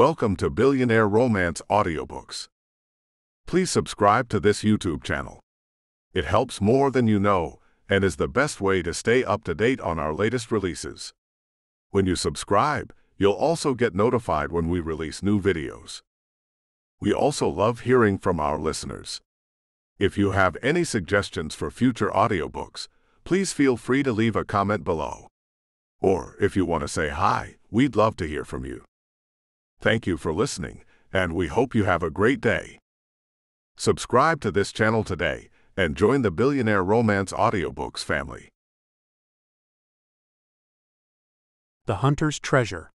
Welcome to Billionaire Romance Audiobooks. Please subscribe to this YouTube channel. It helps more than you know and is the best way to stay up to date on our latest releases. When you subscribe, you'll also get notified when we release new videos. We also love hearing from our listeners. If you have any suggestions for future audiobooks, please feel free to leave a comment below. Or if you want to say hi, we'd love to hear from you. Thank you for listening, and we hope you have a great day. Subscribe to this channel today and join the Billionaire Romance Audiobooks family. The Hunter's Treasure.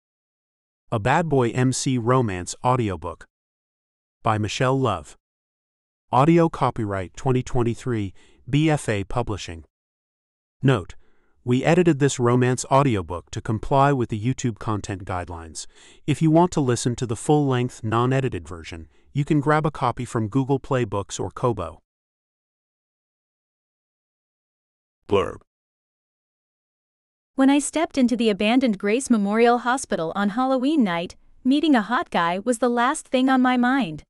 A Bad Boy MC Romance Audiobook. By Michelle Love. Audio copyright 2023, BFA Publishing. Note, we edited this romance audiobook to comply with the YouTube content guidelines. If you want to listen to the full length, non edited version, you can grab a copy from Google Play Books or Kobo. Blurb When I stepped into the abandoned Grace Memorial Hospital on Halloween night, meeting a hot guy was the last thing on my mind.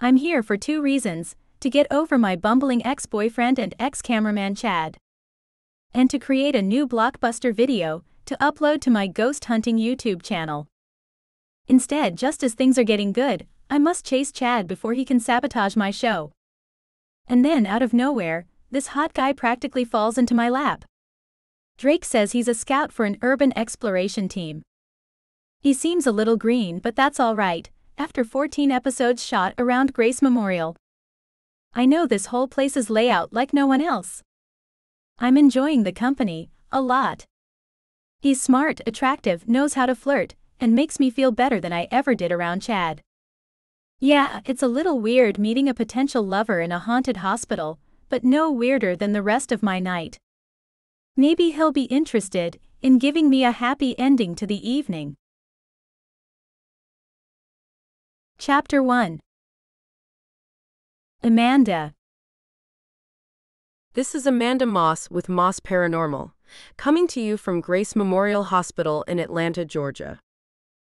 I'm here for two reasons to get over my bumbling ex boyfriend and ex cameraman Chad, and to create a new blockbuster video to upload to my ghost hunting YouTube channel. Instead, just as things are getting good, I must chase Chad before he can sabotage my show. And then, out of nowhere, this hot guy practically falls into my lap. Drake says he's a scout for an urban exploration team. He seems a little green, but that's alright, after 14 episodes shot around Grace Memorial. I know this whole place's layout like no one else. I'm enjoying the company, a lot. He's smart, attractive, knows how to flirt, and makes me feel better than I ever did around Chad. Yeah, it's a little weird meeting a potential lover in a haunted hospital, but no weirder than the rest of my night. Maybe he'll be interested in giving me a happy ending to the evening. Chapter 1 Amanda This is Amanda Moss with Moss Paranormal, coming to you from Grace Memorial Hospital in Atlanta, Georgia.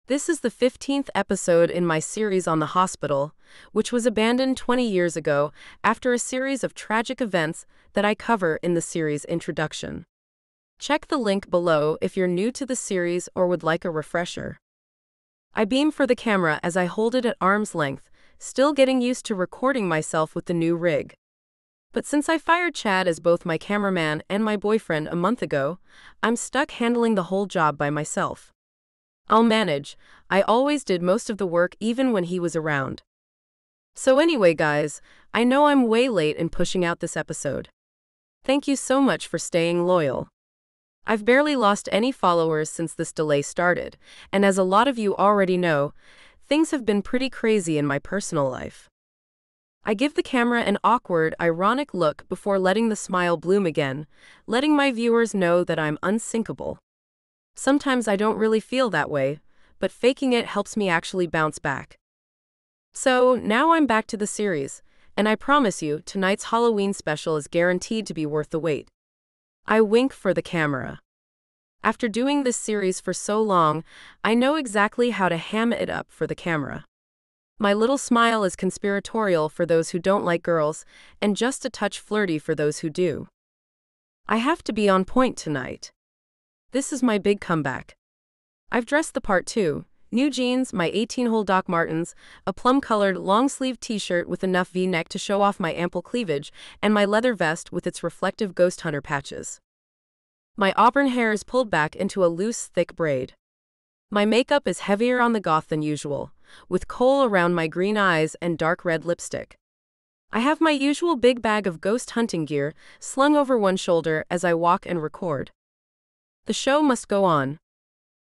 This is the 15th episode in my series on the hospital, which was abandoned 20 years ago after a series of tragic events that I cover in the series introduction. Check the link below if you're new to the series or would like a refresher. I beam for the camera as I hold it at arm's length, still getting used to recording myself with the new rig. But since I fired Chad as both my cameraman and my boyfriend a month ago, I'm stuck handling the whole job by myself. I'll manage, I always did most of the work even when he was around. So, anyway, guys, I know I'm way late in pushing out this episode. Thank you so much for staying loyal. I've barely lost any followers since this delay started, and as a lot of you already know, things have been pretty crazy in my personal life. I give the camera an awkward, ironic look before letting the smile bloom again, letting my viewers know that I'm unsinkable. Sometimes I don't really feel that way, but faking it helps me actually bounce back. So, now I'm back to the series, and I promise you, tonight's Halloween special is guaranteed to be worth the wait. I wink for the camera. After doing this series for so long, I know exactly how to ham it up for the camera. My little smile is conspiratorial for those who don't like girls, and just a touch flirty for those who do. I have to be on point tonight. This is my big comeback. I've dressed the part too new jeans, my 18 hole Doc Martens, a plum colored long-sleeve t shirt with enough v neck to show off my ample cleavage, and my leather vest with its reflective ghost hunter patches. My auburn hair is pulled back into a loose, thick braid. My makeup is heavier on the goth than usual, with kohl around my green eyes and dark red lipstick. I have my usual big bag of ghost hunting gear slung over one shoulder as I walk and record. The show must go on,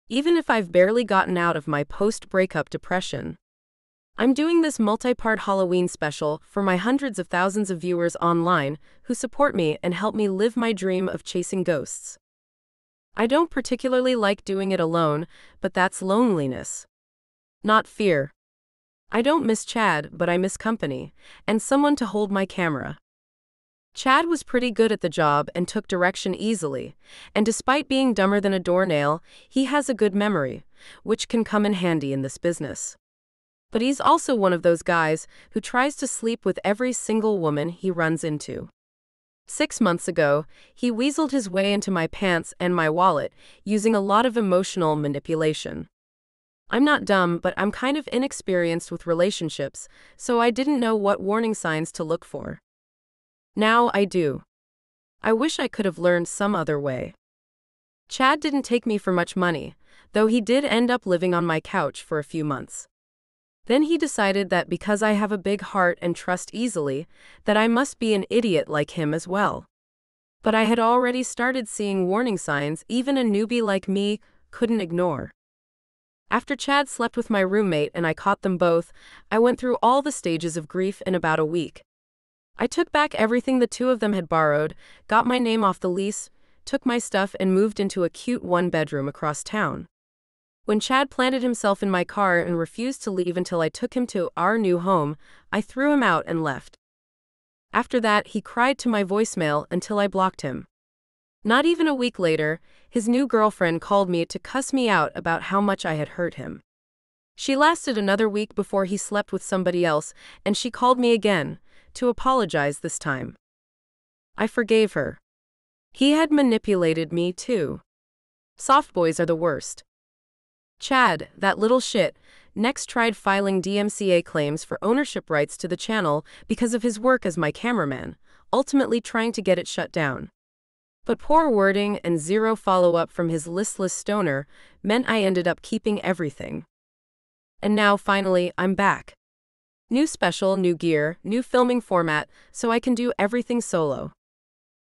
even if I've barely gotten out of my post breakup depression. I'm doing this multi part Halloween special for my hundreds of thousands of viewers online who support me and help me live my dream of chasing ghosts. I don't particularly like doing it alone, but that's loneliness. Not fear. I don't miss Chad, but I miss company, and someone to hold my camera. Chad was pretty good at the job and took direction easily, and despite being dumber than a doornail, he has a good memory, which can come in handy in this business. But he's also one of those guys who tries to sleep with every single woman he runs into. Six months ago, he weaseled his way into my pants and my wallet using a lot of emotional manipulation. I'm not dumb, but I'm kind of inexperienced with relationships, so I didn't know what warning signs to look for. Now I do. I wish I could have learned some other way. Chad didn't take me for much money, though he did end up living on my couch for a few months. Then he decided that because I have a big heart and trust easily, that I must be an idiot like him as well. But I had already started seeing warning signs even a newbie like me couldn't ignore. After Chad slept with my roommate and I caught them both, I went through all the stages of grief in about a week. I took back everything the two of them had borrowed, got my name off the lease, took my stuff, and moved into a cute one bedroom across town. When Chad planted himself in my car and refused to leave until I took him to our new home, I threw him out and left. After that, he cried to my voicemail until I blocked him. Not even a week later, his new girlfriend called me to cuss me out about how much I had hurt him. She lasted another week before he slept with somebody else, and she called me again, to apologize this time. I forgave her. He had manipulated me too. Soft boys are the worst. Chad, that little shit, next tried filing DMCA claims for ownership rights to the channel because of his work as my cameraman, ultimately trying to get it shut down. But poor wording and zero follow up from his listless stoner meant I ended up keeping everything. And now, finally, I'm back. New special, new gear, new filming format, so I can do everything solo.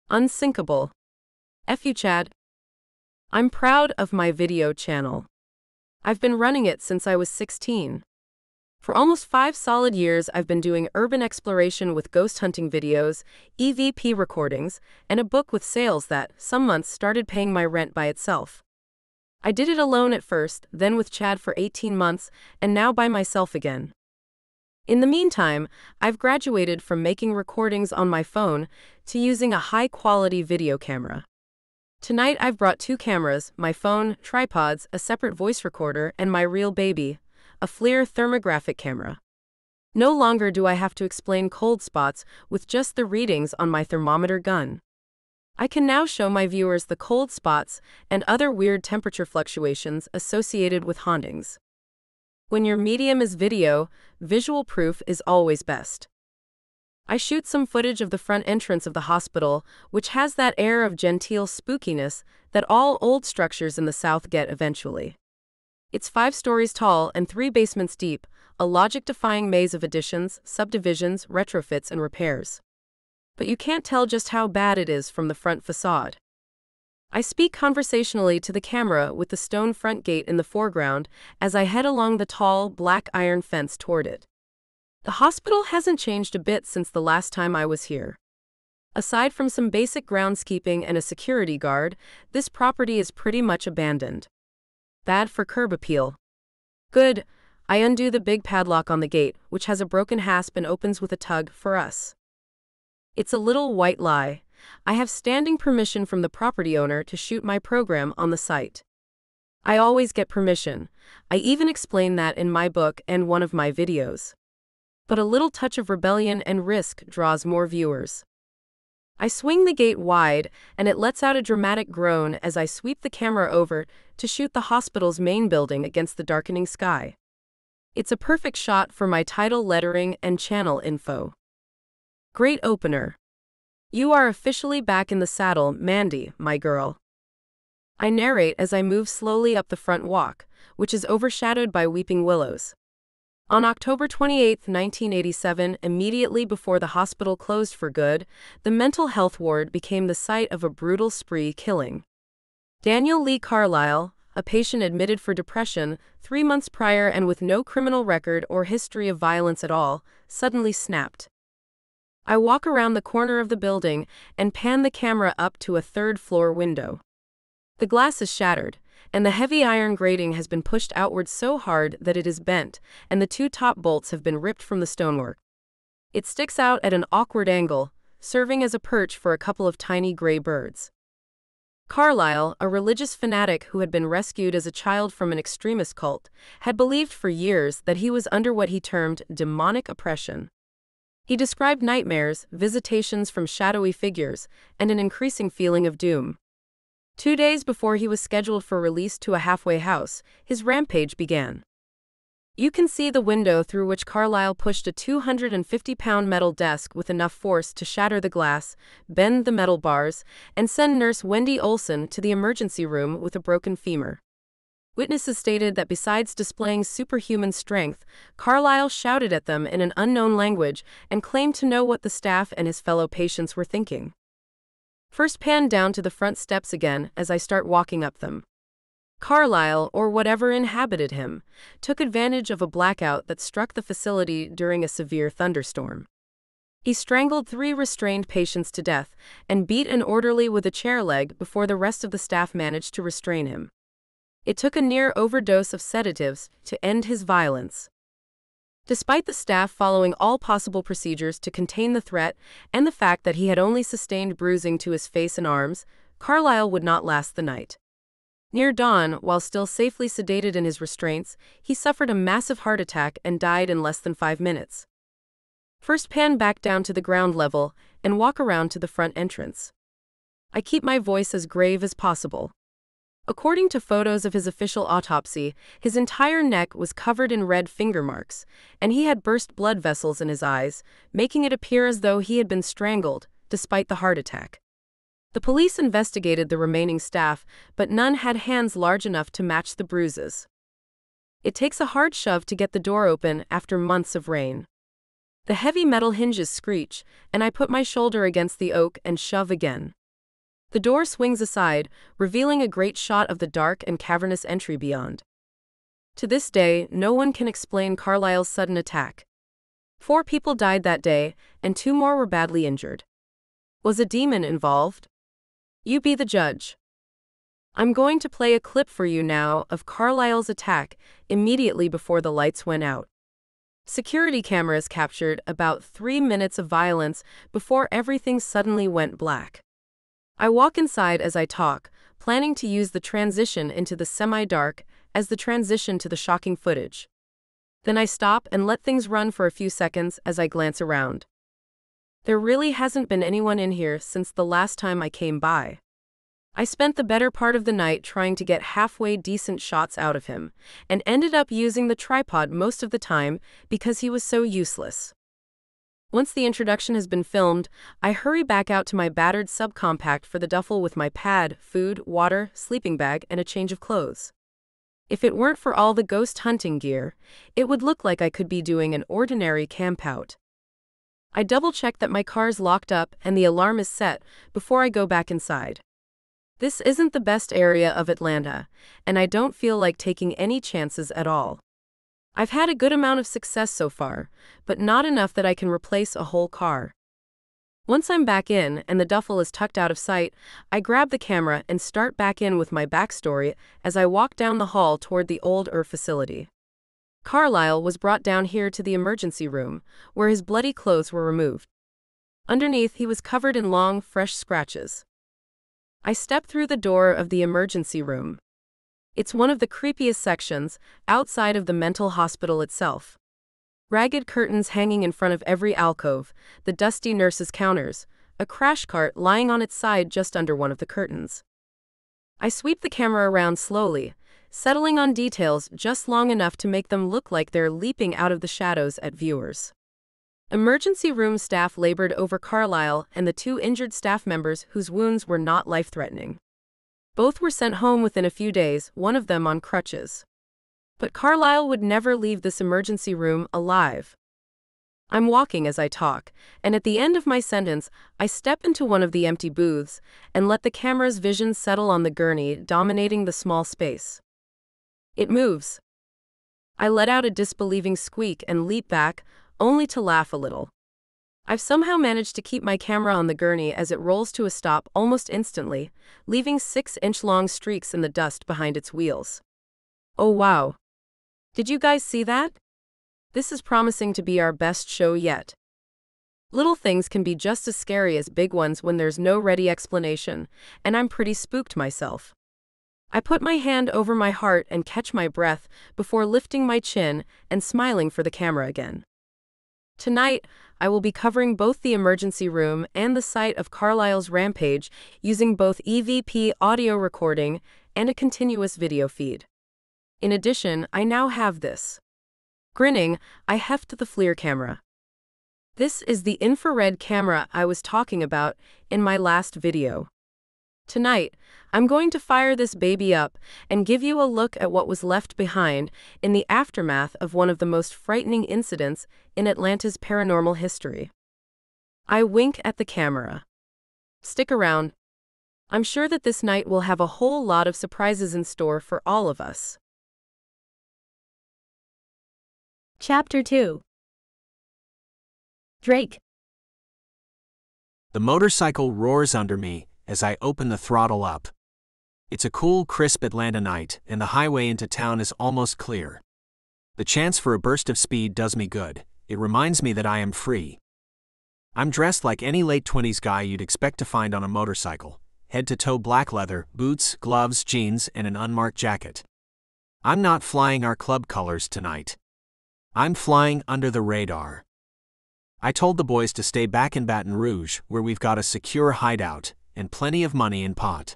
Unsinkable. F you, Chad. I'm proud of my video channel. I've been running it since I was 16. For almost five solid years, I've been doing urban exploration with ghost hunting videos, EVP recordings, and a book with sales that, some months, started paying my rent by itself. I did it alone at first, then with Chad for 18 months, and now by myself again. In the meantime, I've graduated from making recordings on my phone to using a high quality video camera. Tonight I've brought two cameras my phone, tripods, a separate voice recorder, and my real baby, a FLIR thermographic camera. No longer do I have to explain cold spots with just the readings on my thermometer gun. I can now show my viewers the cold spots and other weird temperature fluctuations associated with hauntings. When your medium is video, visual proof is always best. I shoot some footage of the front entrance of the hospital, which has that air of genteel spookiness that all old structures in the South get eventually. It's five stories tall and three basements deep, a logic defying maze of additions, subdivisions, retrofits, and repairs. But you can't tell just how bad it is from the front facade. I speak conversationally to the camera with the stone front gate in the foreground as I head along the tall, black iron fence toward it. The hospital hasn't changed a bit since the last time I was here. Aside from some basic groundskeeping and a security guard, this property is pretty much abandoned. Bad for curb appeal. Good. I undo the big padlock on the gate, which has a broken hasp and opens with a tug for us. It's a little white lie, I have standing permission from the property owner to shoot my program on the site. I always get permission. I even explain that in my book and one of my videos. But a little touch of rebellion and risk draws more viewers. I swing the gate wide, and it lets out a dramatic groan as I sweep the camera over to shoot the hospital's main building against the darkening sky. It's a perfect shot for my title lettering and channel info. Great opener. You are officially back in the saddle, Mandy, my girl. I narrate as I move slowly up the front walk, which is overshadowed by weeping willows. On October 28, 1987, immediately before the hospital closed for good, the mental health ward became the site of a brutal spree killing. Daniel Lee Carlisle, a patient admitted for depression three months prior and with no criminal record or history of violence at all, suddenly snapped. I walk around the corner of the building and pan the camera up to a third floor window. The glass is shattered, and the heavy iron grating has been pushed outward so hard that it is bent, and the two top bolts have been ripped from the stonework. It sticks out at an awkward angle, serving as a perch for a couple of tiny gray birds. Carlyle, a religious fanatic who had been rescued as a child from an extremist cult, had believed for years that he was under what he termed demonic oppression. He described nightmares, visitations from shadowy figures, and an increasing feeling of doom. Two days before he was scheduled for release to a halfway house, his rampage began. You can see the window through which Carlyle pushed a 250 pound metal desk with enough force to shatter the glass, bend the metal bars, and send nurse Wendy Olson to the emergency room with a broken femur. Witnesses stated that besides displaying superhuman strength, Carlyle shouted at them in an unknown language and claimed to know what the staff and his fellow patients were thinking. First pan down to the front steps again as I start walking up them. Carlyle, or whatever inhabited him, took advantage of a blackout that struck the facility during a severe thunderstorm. He strangled three restrained patients to death and beat an orderly with a chair leg before the rest of the staff managed to restrain him. It took a near overdose of sedatives to end his violence. Despite the staff following all possible procedures to contain the threat and the fact that he had only sustained bruising to his face and arms, Carlyle would not last the night. Near dawn, while still safely sedated in his restraints, he suffered a massive heart attack and died in less than five minutes. First pan back down to the ground level and walk around to the front entrance. I keep my voice as grave as possible. According to photos of his official autopsy, his entire neck was covered in red finger marks, and he had burst blood vessels in his eyes, making it appear as though he had been strangled, despite the heart attack. The police investigated the remaining staff, but none had hands large enough to match the bruises. It takes a hard shove to get the door open after months of rain. The heavy metal hinges screech, and I put my shoulder against the oak and shove again. The door swings aside, revealing a great shot of the dark and cavernous entry beyond. To this day, no one can explain Carlyle's sudden attack. Four people died that day, and two more were badly injured. Was a demon involved? You be the judge. I'm going to play a clip for you now of Carlyle's attack immediately before the lights went out. Security cameras captured about three minutes of violence before everything suddenly went black. I walk inside as I talk, planning to use the transition into the semi dark as the transition to the shocking footage. Then I stop and let things run for a few seconds as I glance around. There really hasn't been anyone in here since the last time I came by. I spent the better part of the night trying to get halfway decent shots out of him, and ended up using the tripod most of the time because he was so useless. Once the introduction has been filmed, I hurry back out to my battered subcompact for the duffel with my pad, food, water, sleeping bag, and a change of clothes. If it weren't for all the ghost hunting gear, it would look like I could be doing an ordinary campout. I double check that my car's locked up and the alarm is set before I go back inside. This isn't the best area of Atlanta, and I don't feel like taking any chances at all. I've had a good amount of success so far, but not enough that I can replace a whole car. Once I'm back in and the duffel is tucked out of sight, I grab the camera and start back in with my backstory as I walk down the hall toward the old ER facility. Carlyle was brought down here to the emergency room, where his bloody clothes were removed. Underneath, he was covered in long, fresh scratches. I step through the door of the emergency room. It's one of the creepiest sections, outside of the mental hospital itself. Ragged curtains hanging in front of every alcove, the dusty nurses' counters, a crash cart lying on its side just under one of the curtains. I sweep the camera around slowly, settling on details just long enough to make them look like they're leaping out of the shadows at viewers. Emergency room staff labored over Carlyle and the two injured staff members whose wounds were not life threatening. Both were sent home within a few days, one of them on crutches. But Carlyle would never leave this emergency room alive. I'm walking as I talk, and at the end of my sentence, I step into one of the empty booths and let the camera's vision settle on the gurney dominating the small space. It moves. I let out a disbelieving squeak and leap back, only to laugh a little. I've somehow managed to keep my camera on the gurney as it rolls to a stop almost instantly, leaving six inch long streaks in the dust behind its wheels. Oh wow! Did you guys see that? This is promising to be our best show yet. Little things can be just as scary as big ones when there's no ready explanation, and I'm pretty spooked myself. I put my hand over my heart and catch my breath before lifting my chin and smiling for the camera again. Tonight, I will be covering both the emergency room and the site of Carlisle's rampage using both EVP audio recording and a continuous video feed. In addition, I now have this. Grinning, I heft the FLIR camera. This is the infrared camera I was talking about in my last video. Tonight, I'm going to fire this baby up and give you a look at what was left behind in the aftermath of one of the most frightening incidents in Atlanta's paranormal history. I wink at the camera. Stick around. I'm sure that this night will have a whole lot of surprises in store for all of us. Chapter 2 Drake. The motorcycle roars under me as I open the throttle up. It's a cool, crisp Atlanta night, and the highway into town is almost clear. The chance for a burst of speed does me good, it reminds me that I am free. I'm dressed like any late 20s guy you'd expect to find on a motorcycle head to toe black leather, boots, gloves, jeans, and an unmarked jacket. I'm not flying our club colors tonight. I'm flying under the radar. I told the boys to stay back in Baton Rouge, where we've got a secure hideout and plenty of money in pot.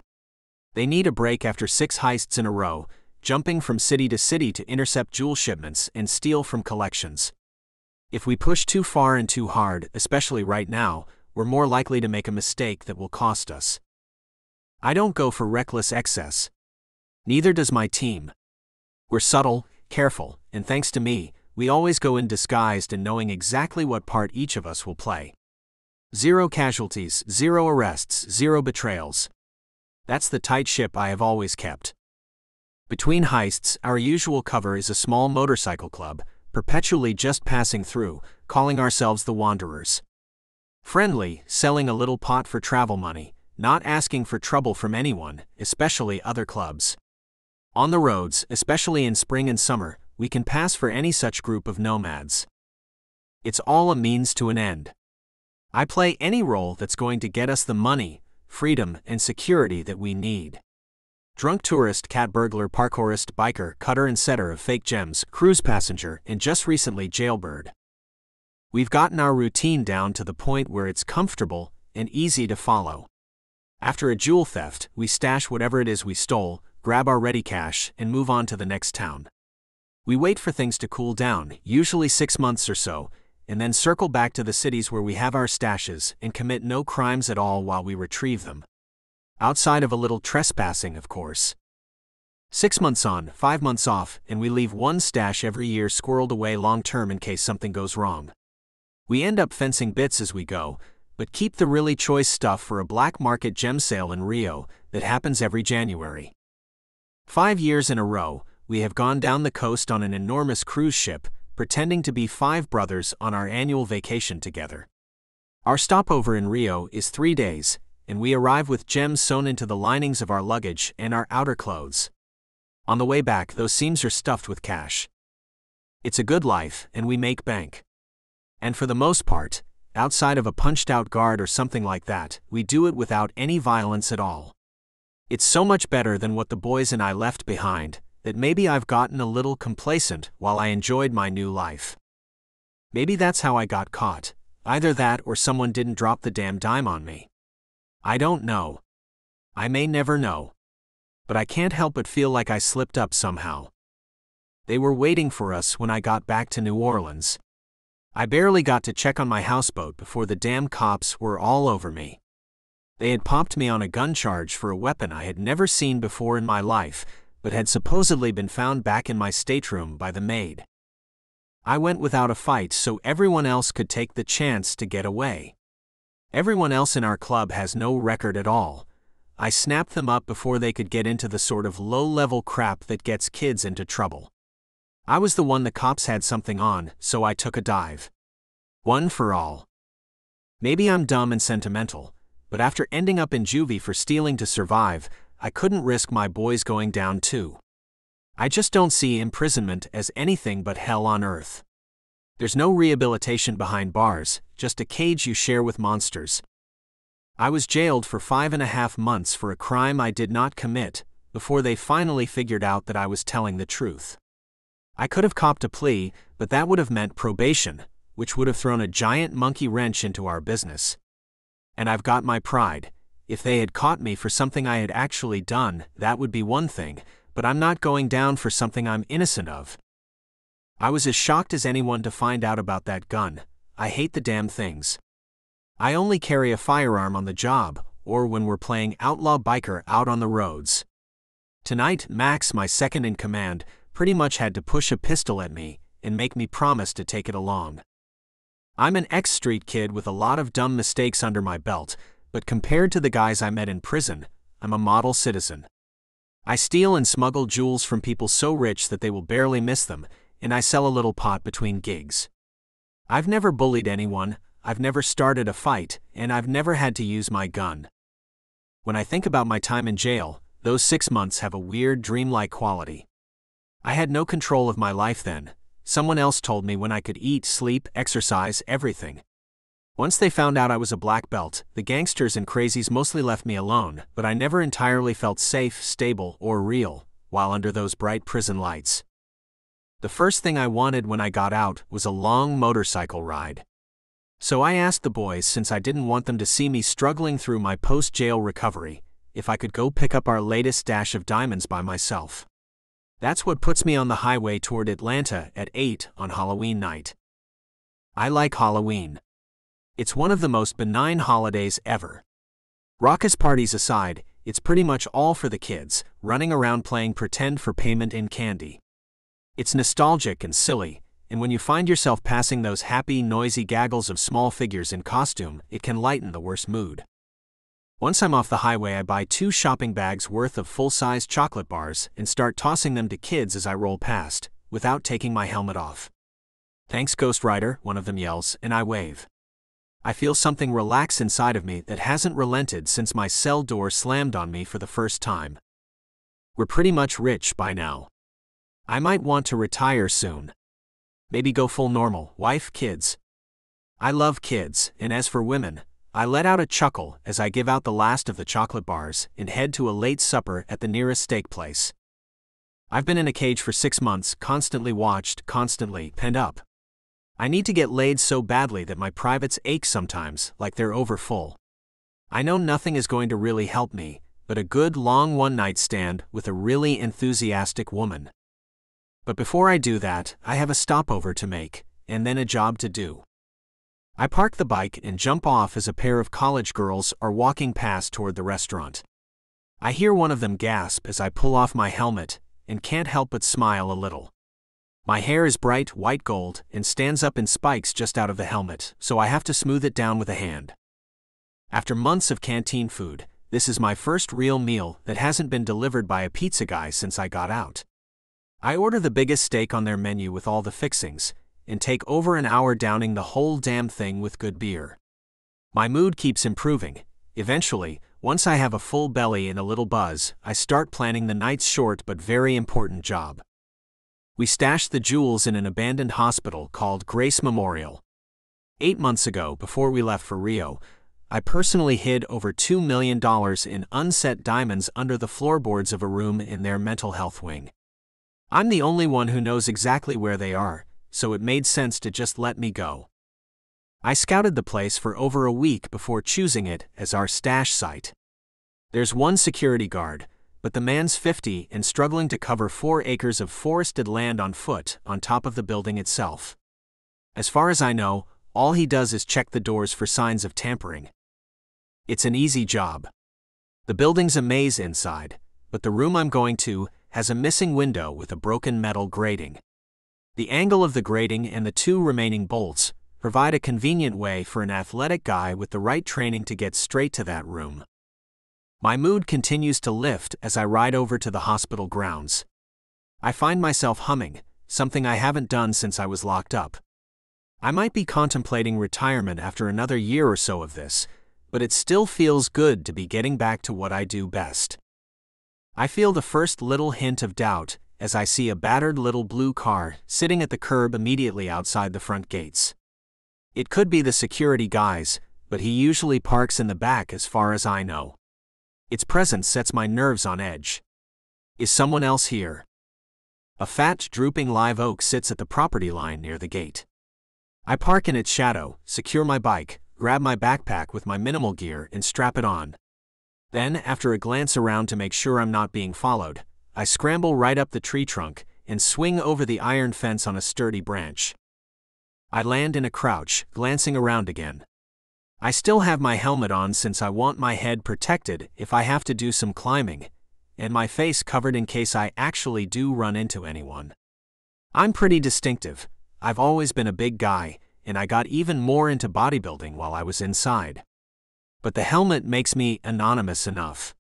They need a break after six heists in a row, jumping from city to city to intercept jewel shipments and steal from collections. If we push too far and too hard, especially right now, we're more likely to make a mistake that will cost us. I don't go for reckless excess. Neither does my team. We're subtle, careful, and thanks to me, we always go in disguised and knowing exactly what part each of us will play. Zero casualties, zero arrests, zero betrayals. That's the tight ship I have always kept. Between heists, our usual cover is a small motorcycle club, perpetually just passing through, calling ourselves the Wanderers. Friendly, selling a little pot for travel money, not asking for trouble from anyone, especially other clubs. On the roads, especially in spring and summer, we can pass for any such group of nomads. It's all a means to an end. I play any role that's going to get us the money, freedom, and security that we need. Drunk tourist, cat burglar, parkourist, biker, cutter and setter of fake gems, cruise passenger, and just recently jailbird. We've gotten our routine down to the point where it's comfortable and easy to follow. After a jewel theft, we stash whatever it is we stole, grab our ready cash, and move on to the next town. We wait for things to cool down, usually six months or so, and then circle back to the cities where we have our stashes and commit no crimes at all while we retrieve them. Outside of a little trespassing, of course. Six months on, five months off, and we leave one stash every year squirreled away long term in case something goes wrong. We end up fencing bits as we go, but keep the really choice stuff for a black market gem sale in Rio that happens every January. Five years in a row, we have gone down the coast on an enormous cruise ship, pretending to be five brothers on our annual vacation together. Our stopover in Rio is three days, and we arrive with gems sewn into the linings of our luggage and our outer clothes. On the way back, those seams are stuffed with cash. It's a good life, and we make bank. And for the most part, outside of a punched out guard or something like that, we do it without any violence at all. It's so much better than what the boys and I left behind, that maybe I've gotten a little complacent while I enjoyed my new life. Maybe that's how I got caught, either that or someone didn't drop the damn dime on me. I don't know. I may never know. But I can't help but feel like I slipped up somehow. They were waiting for us when I got back to New Orleans. I barely got to check on my houseboat before the damn cops were all over me. They had popped me on a gun charge for a weapon I had never seen before in my life, but had supposedly been found back in my stateroom by the maid. I went without a fight so everyone else could take the chance to get away. Everyone else in our club has no record at all. I snapped them up before they could get into the sort of low level crap that gets kids into trouble. I was the one the cops had something on, so I took a dive. One for all. Maybe I'm dumb and sentimental, but after ending up in juvie for stealing to survive, I couldn't risk my boys going down too. I just don't see imprisonment as anything but hell on earth. There's no rehabilitation behind bars, just a cage you share with monsters. I was jailed for five and a half months for a crime I did not commit, before they finally figured out that I was telling the truth. I could have copped a plea, but that would have meant probation, which would have thrown a giant monkey wrench into our business. And I've got my pride. If they had caught me for something I had actually done, that would be one thing, but I'm not going down for something I'm innocent of. I was as shocked as anyone to find out about that gun. I hate the damn things. I only carry a firearm on the job, or when we're playing outlaw biker out on the roads. Tonight, Max, my second in command, pretty much had to push a pistol at me and make me promise to take it along. I'm an ex street kid with a lot of dumb mistakes under my belt, but compared to the guys I met in prison, I'm a model citizen. I steal and smuggle jewels from people so rich that they will barely miss them, and I sell a little pot between gigs. I've never bullied anyone, I've never started a fight, and I've never had to use my gun. When I think about my time in jail, those six months have a weird dreamlike quality. I had no control of my life then. Someone else told me when I could eat, sleep, exercise, everything. Once they found out I was a black belt, the gangsters and crazies mostly left me alone, but I never entirely felt safe, stable, or real while under those bright prison lights. The first thing I wanted when I got out was a long motorcycle ride. So I asked the boys, since I didn't want them to see me struggling through my post jail recovery, if I could go pick up our latest stash of diamonds by myself. That's what puts me on the highway toward Atlanta at 8 on Halloween night. I like Halloween. It's one of the most benign holidays ever. Raucous parties aside, it's pretty much all for the kids, running around playing pretend for payment in candy. It's nostalgic and silly, and when you find yourself passing those happy, noisy gaggles of small figures in costume, it can lighten the worst mood. Once I'm off the highway, I buy two shopping bags worth of full sized chocolate bars and start tossing them to kids as I roll past, without taking my helmet off. Thanks, Ghost Rider, one of them yells, and I wave. I feel something relax inside of me that hasn't relented since my cell door slammed on me for the first time. We're pretty much rich by now. I might want to retire soon. Maybe go full normal, wife, kids. I love kids, and as for women, I let out a chuckle as I give out the last of the chocolate bars and head to a late supper at the nearest steak place. I've been in a cage for six months, constantly watched, constantly penned up. I need to get laid so badly that my privates ache sometimes, like they're over full. I know nothing is going to really help me, but a good long one night stand with a really enthusiastic woman. But before I do that, I have a stopover to make, and then a job to do. I park the bike and jump off as a pair of college girls are walking past toward the restaurant. I hear one of them gasp as I pull off my helmet and can't help but smile a little. My hair is bright white gold and stands up in spikes just out of the helmet, so I have to smooth it down with a hand. After months of canteen food, this is my first real meal that hasn't been delivered by a pizza guy since I got out. I order the biggest steak on their menu with all the fixings, and take over an hour downing the whole damn thing with good beer. My mood keeps improving. Eventually, once I have a full belly and a little buzz, I start planning the night's short but very important job. We stashed the jewels in an abandoned hospital called Grace Memorial. Eight months ago, before we left for Rio, I personally hid over $2 million in unset diamonds under the floorboards of a room in their mental health wing. I'm the only one who knows exactly where they are, so it made sense to just let me go. I scouted the place for over a week before choosing it as our stash site. There's one security guard, but the man's 50 and struggling to cover four acres of forested land on foot on top of the building itself. As far as I know, all he does is check the doors for signs of tampering. It's an easy job. The building's a maze inside, but the room I'm going to has a missing window with a broken metal grating. The angle of the grating and the two remaining bolts provide a convenient way for an athletic guy with the right training to get straight to that room. My mood continues to lift as I ride over to the hospital grounds. I find myself humming, something I haven't done since I was locked up. I might be contemplating retirement after another year or so of this, but it still feels good to be getting back to what I do best. I feel the first little hint of doubt as I see a battered little blue car sitting at the curb immediately outside the front gates. It could be the security guys, but he usually parks in the back as far as I know. Its presence sets my nerves on edge. Is someone else here? A fat, drooping live oak sits at the property line near the gate. I park in its shadow, secure my bike, grab my backpack with my minimal gear, and strap it on. Then, after a glance around to make sure I'm not being followed, I scramble right up the tree trunk and swing over the iron fence on a sturdy branch. I land in a crouch, glancing around again. I still have my helmet on since I want my head protected if I have to do some climbing, and my face covered in case I actually do run into anyone. I'm pretty distinctive. I've always been a big guy, and I got even more into bodybuilding while I was inside. But the helmet makes me anonymous enough.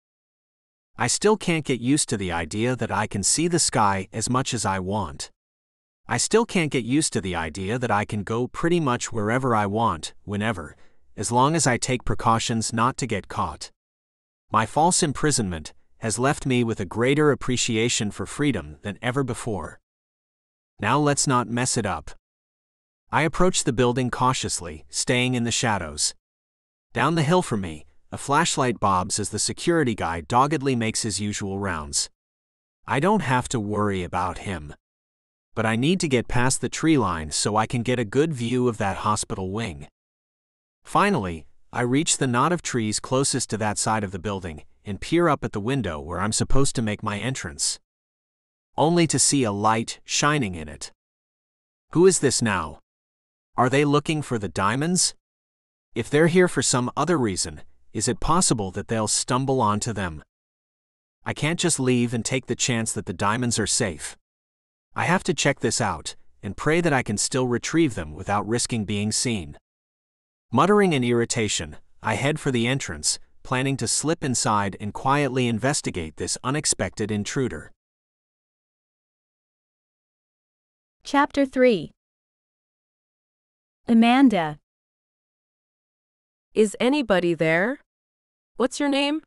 I still can't get used to the idea that I can see the sky as much as I want. I still can't get used to the idea that I can go pretty much wherever I want, whenever, as long as I take precautions not to get caught. My false imprisonment has left me with a greater appreciation for freedom than ever before. Now let's not mess it up. I approach the building cautiously, staying in the shadows. Down the hill from me, a flashlight bobs as the security guy doggedly makes his usual rounds. I don't have to worry about him. But I need to get past the tree line so I can get a good view of that hospital wing. Finally, I reach the knot of trees closest to that side of the building and peer up at the window where I'm supposed to make my entrance. Only to see a light shining in it. Who is this now? Are they looking for the diamonds? If they're here for some other reason, is it possible that they'll stumble onto them? I can't just leave and take the chance that the diamonds are safe. I have to check this out and pray that I can still retrieve them without risking being seen. Muttering in irritation, I head for the entrance, planning to slip inside and quietly investigate this unexpected intruder. Chapter 3 Amanda Is anybody there? What's your name?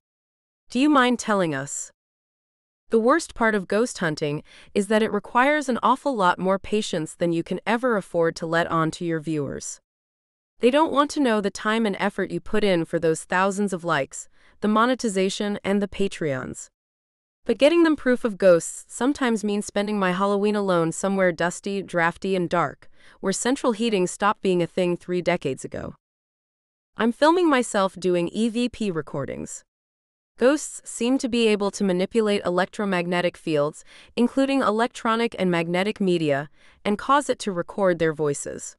Do you mind telling us? The worst part of ghost hunting is that it requires an awful lot more patience than you can ever afford to let on to your viewers. They don't want to know the time and effort you put in for those thousands of likes, the monetization, and the Patreons. But getting them proof of ghosts sometimes means spending my Halloween alone somewhere dusty, drafty, and dark, where central heating stopped being a thing three decades ago. I'm filming myself doing EVP recordings. Ghosts seem to be able to manipulate electromagnetic fields, including electronic and magnetic media, and cause it to record their voices.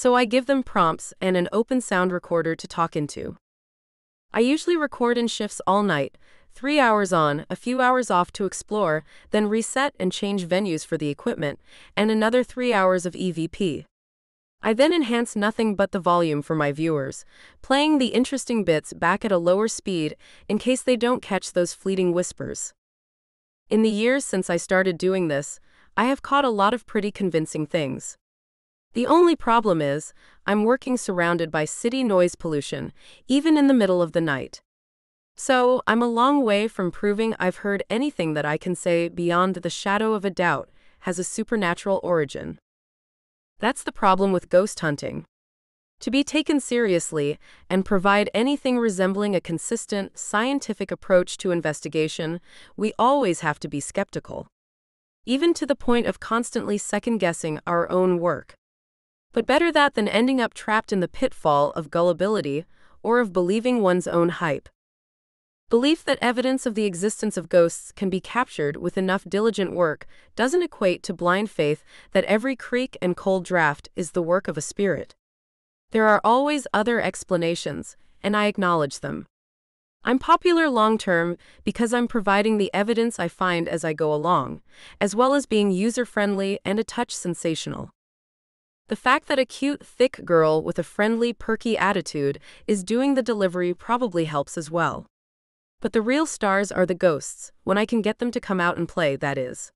So I give them prompts and an open sound recorder to talk into. I usually record in shifts all night, three hours on, a few hours off to explore, then reset and change venues for the equipment, and another three hours of EVP. I then enhance nothing but the volume for my viewers, playing the interesting bits back at a lower speed in case they don't catch those fleeting whispers. In the years since I started doing this, I have caught a lot of pretty convincing things. The only problem is, I'm working surrounded by city noise pollution, even in the middle of the night. So, I'm a long way from proving I've heard anything that I can say beyond the shadow of a doubt has a supernatural origin. That's the problem with ghost hunting. To be taken seriously and provide anything resembling a consistent, scientific approach to investigation, we always have to be skeptical. Even to the point of constantly second guessing our own work. But better that than ending up trapped in the pitfall of gullibility or of believing one's own hype. Belief that evidence of the existence of ghosts can be captured with enough diligent work doesn't equate to blind faith that every creak and cold draft is the work of a spirit. There are always other explanations, and I acknowledge them. I'm popular long term because I'm providing the evidence I find as I go along, as well as being user friendly and a touch sensational. The fact that a cute, thick girl with a friendly, perky attitude is doing the delivery probably helps as well. But the real stars are the ghosts, when I can get them to come out and play, that is.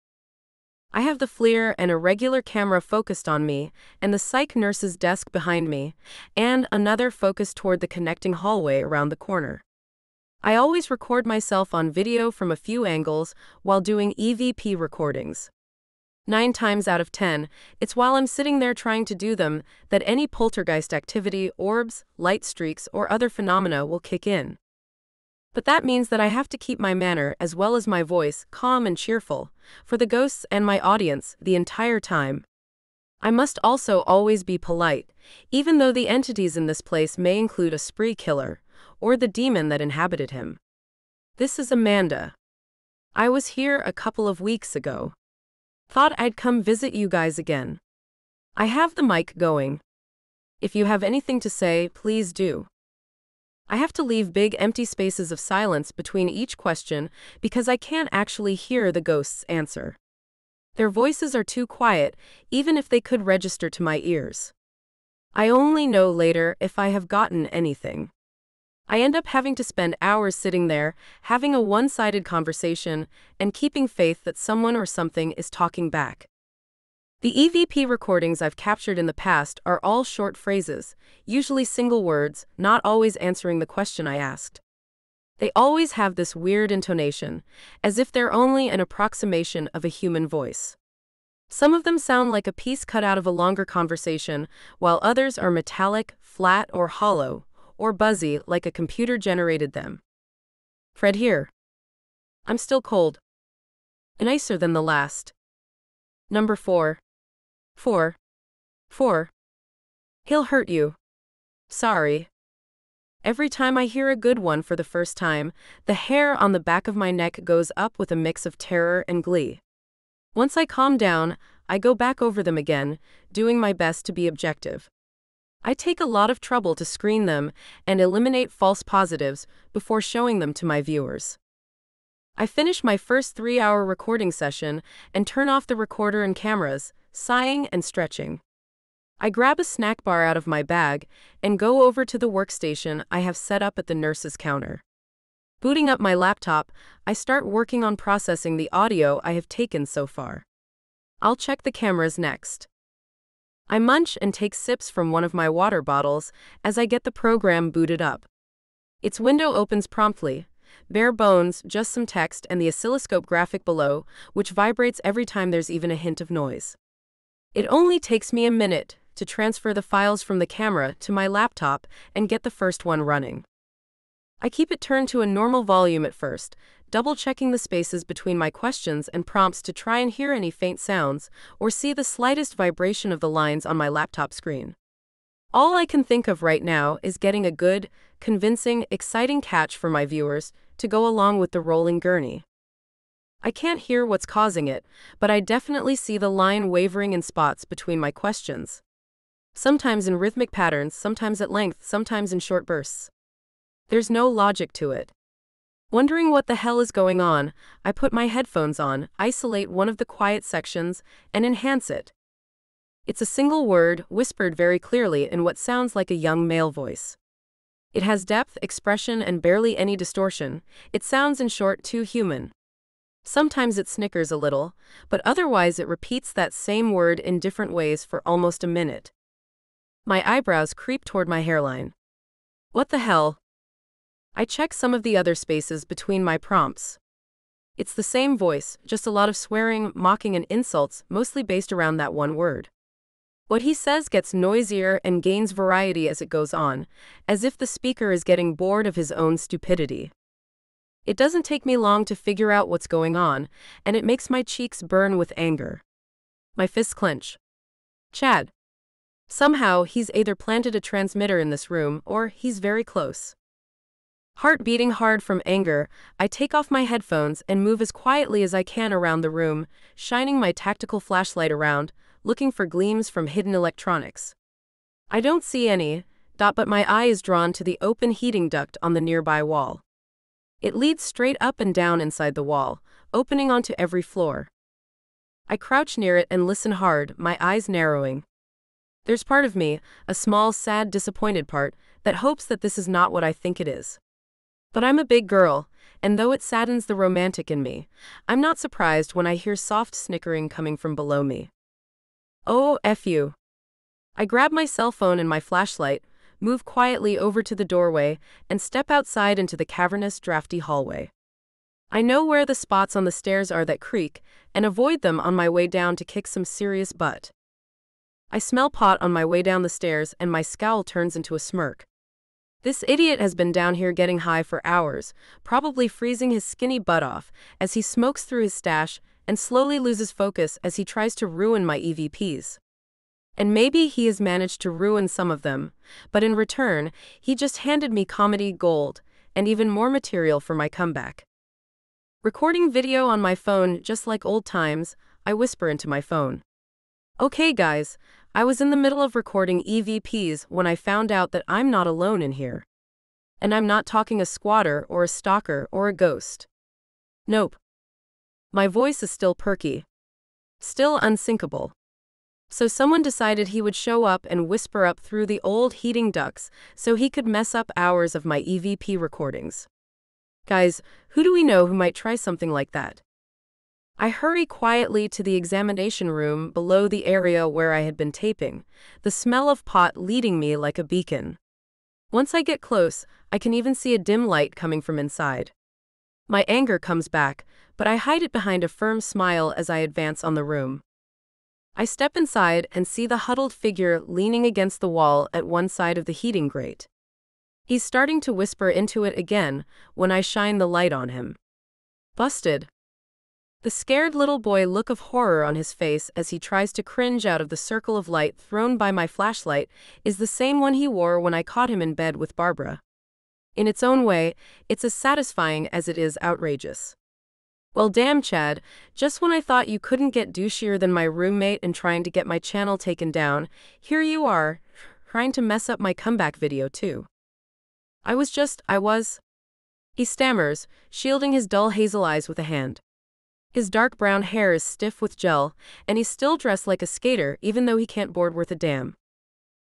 I have the FLIR and a regular camera focused on me, and the psych nurse's desk behind me, and another focused toward the connecting hallway around the corner. I always record myself on video from a few angles while doing EVP recordings. Nine times out of ten, it's while I'm sitting there trying to do them that any poltergeist activity, orbs, light streaks, or other phenomena will kick in. But that means that I have to keep my manner as well as my voice calm and cheerful for the ghosts and my audience the entire time. I must also always be polite, even though the entities in this place may include a spree killer or the demon that inhabited him. This is Amanda. I was here a couple of weeks ago. Thought I'd come visit you guys again. I have the mic going. If you have anything to say, please do. I have to leave big empty spaces of silence between each question because I can't actually hear the ghost's answer. Their voices are too quiet, even if they could register to my ears. I only know later if I have gotten anything. I end up having to spend hours sitting there, having a one sided conversation, and keeping faith that someone or something is talking back. The EVP recordings I've captured in the past are all short phrases, usually single words, not always answering the question I asked. They always have this weird intonation, as if they're only an approximation of a human voice. Some of them sound like a piece cut out of a longer conversation, while others are metallic, flat, or hollow, or buzzy like a computer generated them. Fred here. I'm still cold. Nicer than the last. Number 4. Four. Four. He'll hurt you. Sorry. Every time I hear a good one for the first time, the hair on the back of my neck goes up with a mix of terror and glee. Once I calm down, I go back over them again, doing my best to be objective. I take a lot of trouble to screen them and eliminate false positives before showing them to my viewers. I finish my first three hour recording session and turn off the recorder and cameras, sighing and stretching. I grab a snack bar out of my bag and go over to the workstation I have set up at the nurse's counter. Booting up my laptop, I start working on processing the audio I have taken so far. I'll check the cameras next. I munch and take sips from one of my water bottles as I get the program booted up. Its window opens promptly, bare bones, just some text, and the oscilloscope graphic below, which vibrates every time there's even a hint of noise. It only takes me a minute to transfer the files from the camera to my laptop and get the first one running. I keep it turned to a normal volume at first, double checking the spaces between my questions and prompts to try and hear any faint sounds or see the slightest vibration of the lines on my laptop screen. All I can think of right now is getting a good, convincing, exciting catch for my viewers to go along with the rolling gurney. I can't hear what's causing it, but I definitely see the line wavering in spots between my questions. Sometimes in rhythmic patterns, sometimes at length, sometimes in short bursts. There's no logic to it. Wondering what the hell is going on, I put my headphones on, isolate one of the quiet sections, and enhance it. It's a single word, whispered very clearly in what sounds like a young male voice. It has depth, expression, and barely any distortion. It sounds, in short, too human. Sometimes it snickers a little, but otherwise it repeats that same word in different ways for almost a minute. My eyebrows creep toward my hairline. What the hell? I check some of the other spaces between my prompts. It's the same voice, just a lot of swearing, mocking, and insults, mostly based around that one word. What he says gets noisier and gains variety as it goes on, as if the speaker is getting bored of his own stupidity. It doesn't take me long to figure out what's going on, and it makes my cheeks burn with anger. My fists clench. Chad. Somehow, he's either planted a transmitter in this room or he's very close. Heart beating hard from anger, I take off my headphones and move as quietly as I can around the room, shining my tactical flashlight around, looking for gleams from hidden electronics. I don't see any, dot, but my eye is drawn to the open heating duct on the nearby wall. It leads straight up and down inside the wall, opening onto every floor. I crouch near it and listen hard, my eyes narrowing. There's part of me, a small, sad, disappointed part, that hopes that this is not what I think it is. But I'm a big girl, and though it saddens the romantic in me, I'm not surprised when I hear soft snickering coming from below me. Oh, F you. I grab my cell phone and my flashlight, move quietly over to the doorway, and step outside into the cavernous, drafty hallway. I know where the spots on the stairs are that creak, and avoid them on my way down to kick some serious butt. I smell pot on my way down the stairs, and my scowl turns into a smirk. This idiot has been down here getting high for hours, probably freezing his skinny butt off as he smokes through his stash and slowly loses focus as he tries to ruin my EVPs. And maybe he has managed to ruin some of them, but in return, he just handed me comedy gold and even more material for my comeback. Recording video on my phone just like old times, I whisper into my phone. Okay, guys, I was in the middle of recording EVPs when I found out that I'm not alone in here. And I'm not talking a squatter or a stalker or a ghost. Nope. My voice is still perky. Still unsinkable. So someone decided he would show up and whisper up through the old heating ducts so he could mess up hours of my EVP recordings. Guys, who do we know who might try something like that? I hurry quietly to the examination room below the area where I had been taping, the smell of pot leading me like a beacon. Once I get close, I can even see a dim light coming from inside. My anger comes back, but I hide it behind a firm smile as I advance on the room. I step inside and see the huddled figure leaning against the wall at one side of the heating grate. He's starting to whisper into it again when I shine the light on him. Busted. The scared little boy look of horror on his face as he tries to cringe out of the circle of light thrown by my flashlight is the same one he wore when I caught him in bed with Barbara. In its own way, it's as satisfying as it is outrageous. Well, damn, Chad, just when I thought you couldn't get douchier than my roommate and trying to get my channel taken down, here you are, trying to mess up my comeback video, too. I was just, I was. He stammers, shielding his dull hazel eyes with a hand. His dark brown hair is stiff with gel, and he's still dressed like a skater even though he can't board worth a damn.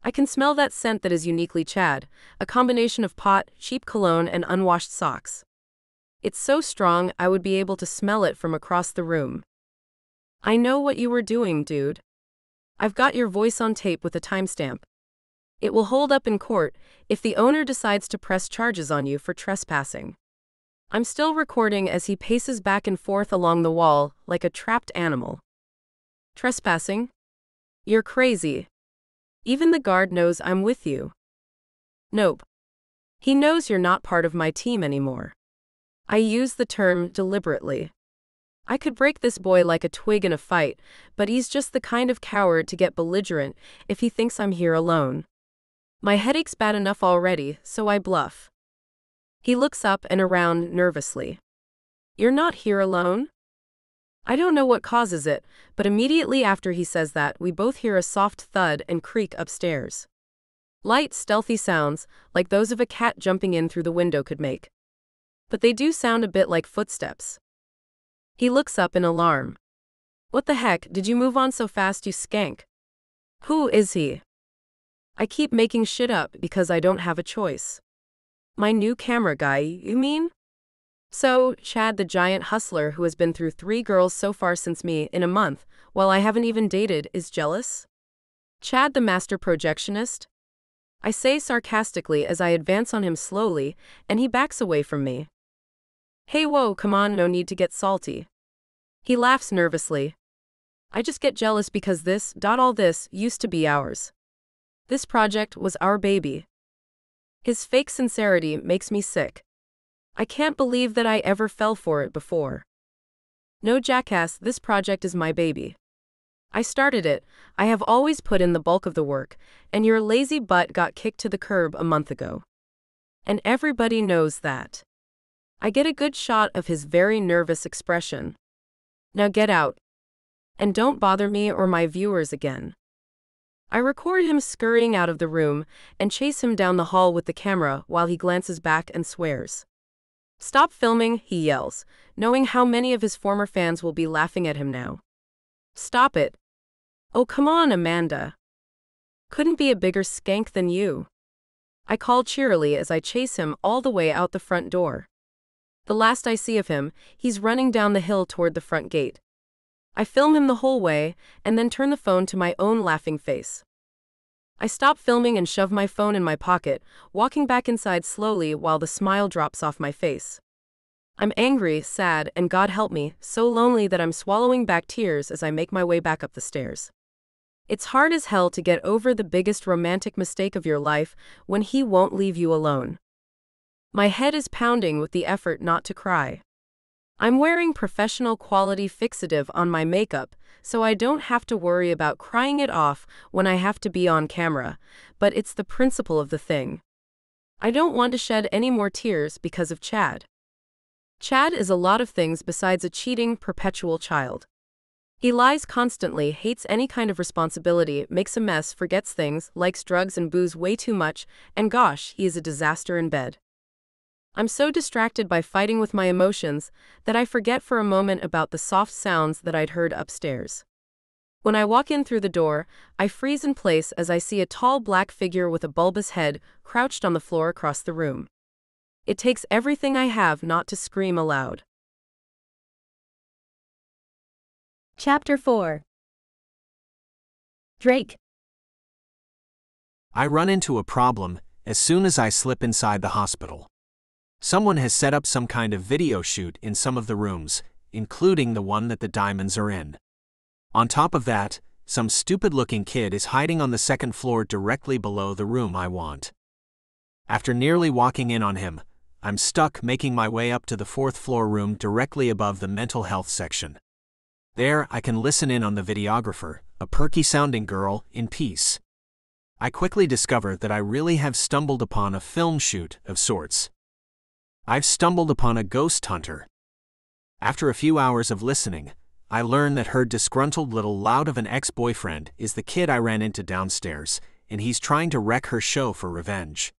I can smell that scent that is uniquely Chad, a combination of pot, cheap cologne, and unwashed socks. It's so strong I would be able to smell it from across the room. I know what you were doing, dude. I've got your voice on tape with a timestamp. It will hold up in court if the owner decides to press charges on you for trespassing. I'm still recording as he paces back and forth along the wall like a trapped animal. Trespassing? You're crazy. Even the guard knows I'm with you. Nope. He knows you're not part of my team anymore. I use the term deliberately. I could break this boy like a twig in a fight, but he's just the kind of coward to get belligerent if he thinks I'm here alone. My headache's bad enough already, so I bluff. He looks up and around nervously. You're not here alone? I don't know what causes it, but immediately after he says that, we both hear a soft thud and creak upstairs. Light, stealthy sounds, like those of a cat jumping in through the window, could make. But they do sound a bit like footsteps. He looks up in alarm. What the heck, did you move on so fast, you skank? Who is he? I keep making shit up because I don't have a choice. My new camera guy, you mean? So, Chad, the giant hustler who has been through three girls so far since me in a month, while I haven't even dated, is jealous? Chad, the master projectionist? I say sarcastically as I advance on him slowly, and he backs away from me. Hey, whoa, come on, no need to get salty. He laughs nervously. I just get jealous because this, dot all this, used to be ours. This project was our baby. His fake sincerity makes me sick. I can't believe that I ever fell for it before. No, jackass, this project is my baby. I started it, I have always put in the bulk of the work, and your lazy butt got kicked to the curb a month ago. And everybody knows that. I get a good shot of his very nervous expression. Now get out. And don't bother me or my viewers again. I record him scurrying out of the room and chase him down the hall with the camera while he glances back and swears. Stop filming, he yells, knowing how many of his former fans will be laughing at him now. Stop it. Oh, come on, Amanda. Couldn't be a bigger skank than you. I call cheerily as I chase him all the way out the front door. The last I see of him, he's running down the hill toward the front gate. I film him the whole way, and then turn the phone to my own laughing face. I stop filming and shove my phone in my pocket, walking back inside slowly while the smile drops off my face. I'm angry, sad, and God help me, so lonely that I'm swallowing back tears as I make my way back up the stairs. It's hard as hell to get over the biggest romantic mistake of your life when he won't leave you alone. My head is pounding with the effort not to cry. I'm wearing professional quality fixative on my makeup, so I don't have to worry about crying it off when I have to be on camera, but it's the principle of the thing. I don't want to shed any more tears because of Chad. Chad is a lot of things besides a cheating, perpetual child. He lies constantly, hates any kind of responsibility, makes a mess, forgets things, likes drugs and booze way too much, and gosh, he is a disaster in bed. I'm so distracted by fighting with my emotions that I forget for a moment about the soft sounds that I'd heard upstairs. When I walk in through the door, I freeze in place as I see a tall black figure with a bulbous head crouched on the floor across the room. It takes everything I have not to scream aloud. Chapter 4 Drake. I run into a problem as soon as I slip inside the hospital. Someone has set up some kind of video shoot in some of the rooms, including the one that the diamonds are in. On top of that, some stupid looking kid is hiding on the second floor directly below the room I want. After nearly walking in on him, I'm stuck making my way up to the fourth floor room directly above the mental health section. There, I can listen in on the videographer, a perky sounding girl, in peace. I quickly discover that I really have stumbled upon a film shoot of sorts. I've stumbled upon a ghost hunter. After a few hours of listening, I learn that her disgruntled little lout of an ex boyfriend is the kid I ran into downstairs, and he's trying to wreck her show for revenge.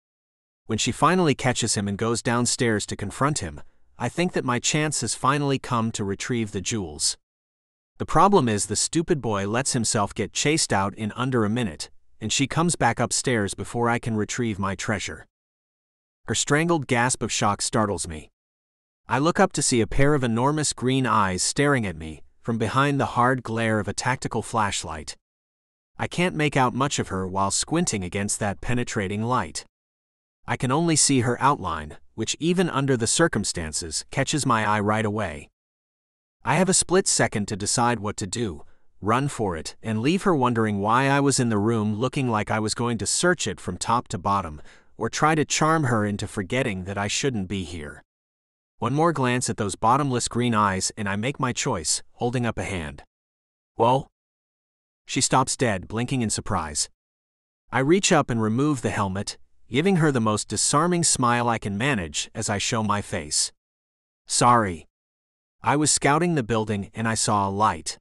When she finally catches him and goes downstairs to confront him, I think that my chance has finally come to retrieve the jewels. The problem is the stupid boy lets himself get chased out in under a minute, and she comes back upstairs before I can retrieve my treasure. Her strangled gasp of shock startles me. I look up to see a pair of enormous green eyes staring at me from behind the hard glare of a tactical flashlight. I can't make out much of her while squinting against that penetrating light. I can only see her outline, which even under the circumstances catches my eye right away. I have a split second to decide what to do, run for it, and leave her wondering why I was in the room looking like I was going to search it from top to bottom, or try to charm her into forgetting that I shouldn't be here. One more glance at those bottomless green eyes and I make my choice, holding up a hand. Whoa! She stops dead, blinking in surprise. I reach up and remove the helmet, giving her the most disarming smile I can manage as I show my face. Sorry. I was scouting the building and I saw a light.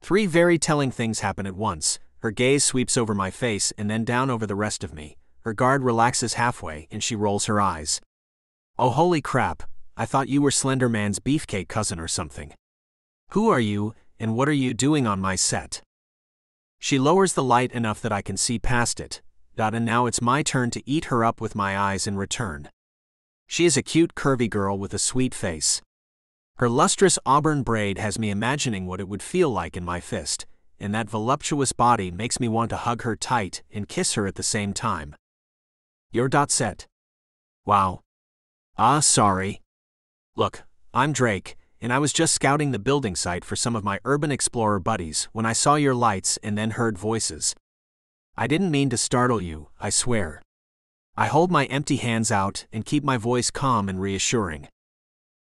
Three very telling things happen at once. Her gaze sweeps over my face and then down over the rest of me. Her guard relaxes halfway and she rolls her eyes. Oh, holy crap, I thought you were Slender Man's beefcake cousin or something. Who are you, and what are you doing on my set? She lowers the light enough that I can see past it, and now it's my turn to eat her up with my eyes in return. She is a cute, curvy girl with a sweet face. Her lustrous auburn braid has me imagining what it would feel like in my fist, and that voluptuous body makes me want to hug her tight and kiss her at the same time. Your dot set. Wow. Ah, sorry. Look, I'm Drake, and I was just scouting the building site for some of my urban explorer buddies when I saw your lights and then heard voices. I didn't mean to startle you, I swear. I hold my empty hands out and keep my voice calm and reassuring.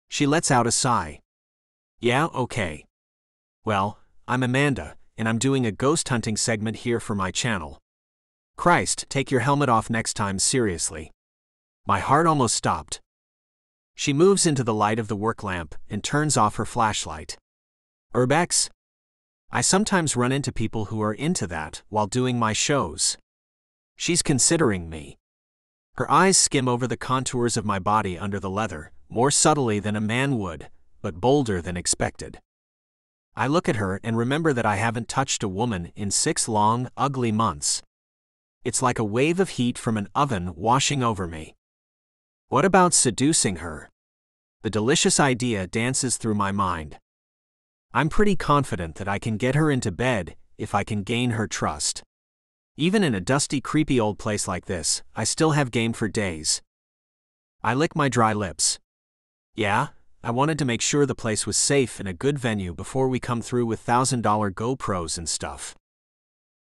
She lets out a sigh. Yeah, okay. Well, I'm Amanda, and I'm doing a ghost hunting segment here for my channel. Christ, take your helmet off next time seriously. My heart almost stopped. She moves into the light of the work lamp and turns off her flashlight. Urbex? I sometimes run into people who are into that while doing my shows. She's considering me. Her eyes skim over the contours of my body under the leather, more subtly than a man would, but bolder than expected. I look at her and remember that I haven't touched a woman in six long, ugly months. It's like a wave of heat from an oven washing over me. What about seducing her? The delicious idea dances through my mind. I'm pretty confident that I can get her into bed if I can gain her trust. Even in a dusty, creepy old place like this, I still have game for days. I lick my dry lips. Yeah, I wanted to make sure the place was safe and a good venue before we come through with $1,000 GoPros and stuff.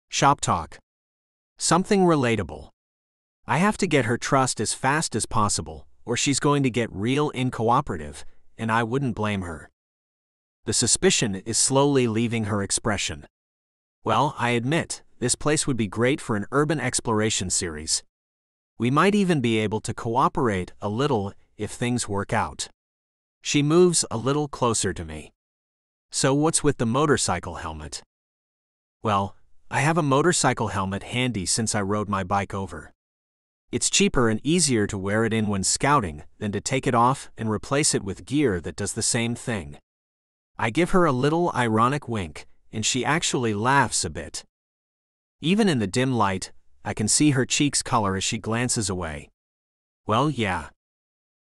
Shop talk. Something relatable. I have to get her trust as fast as possible, or she's going to get real incooperative, and I wouldn't blame her. The suspicion is slowly leaving her expression. Well, I admit, this place would be great for an urban exploration series. We might even be able to cooperate a little if things work out. She moves a little closer to me. So, what's with the motorcycle helmet? Well, I have a motorcycle helmet handy since I rode my bike over. It's cheaper and easier to wear it in when scouting than to take it off and replace it with gear that does the same thing. I give her a little ironic wink, and she actually laughs a bit. Even in the dim light, I can see her cheeks color as she glances away. Well, yeah.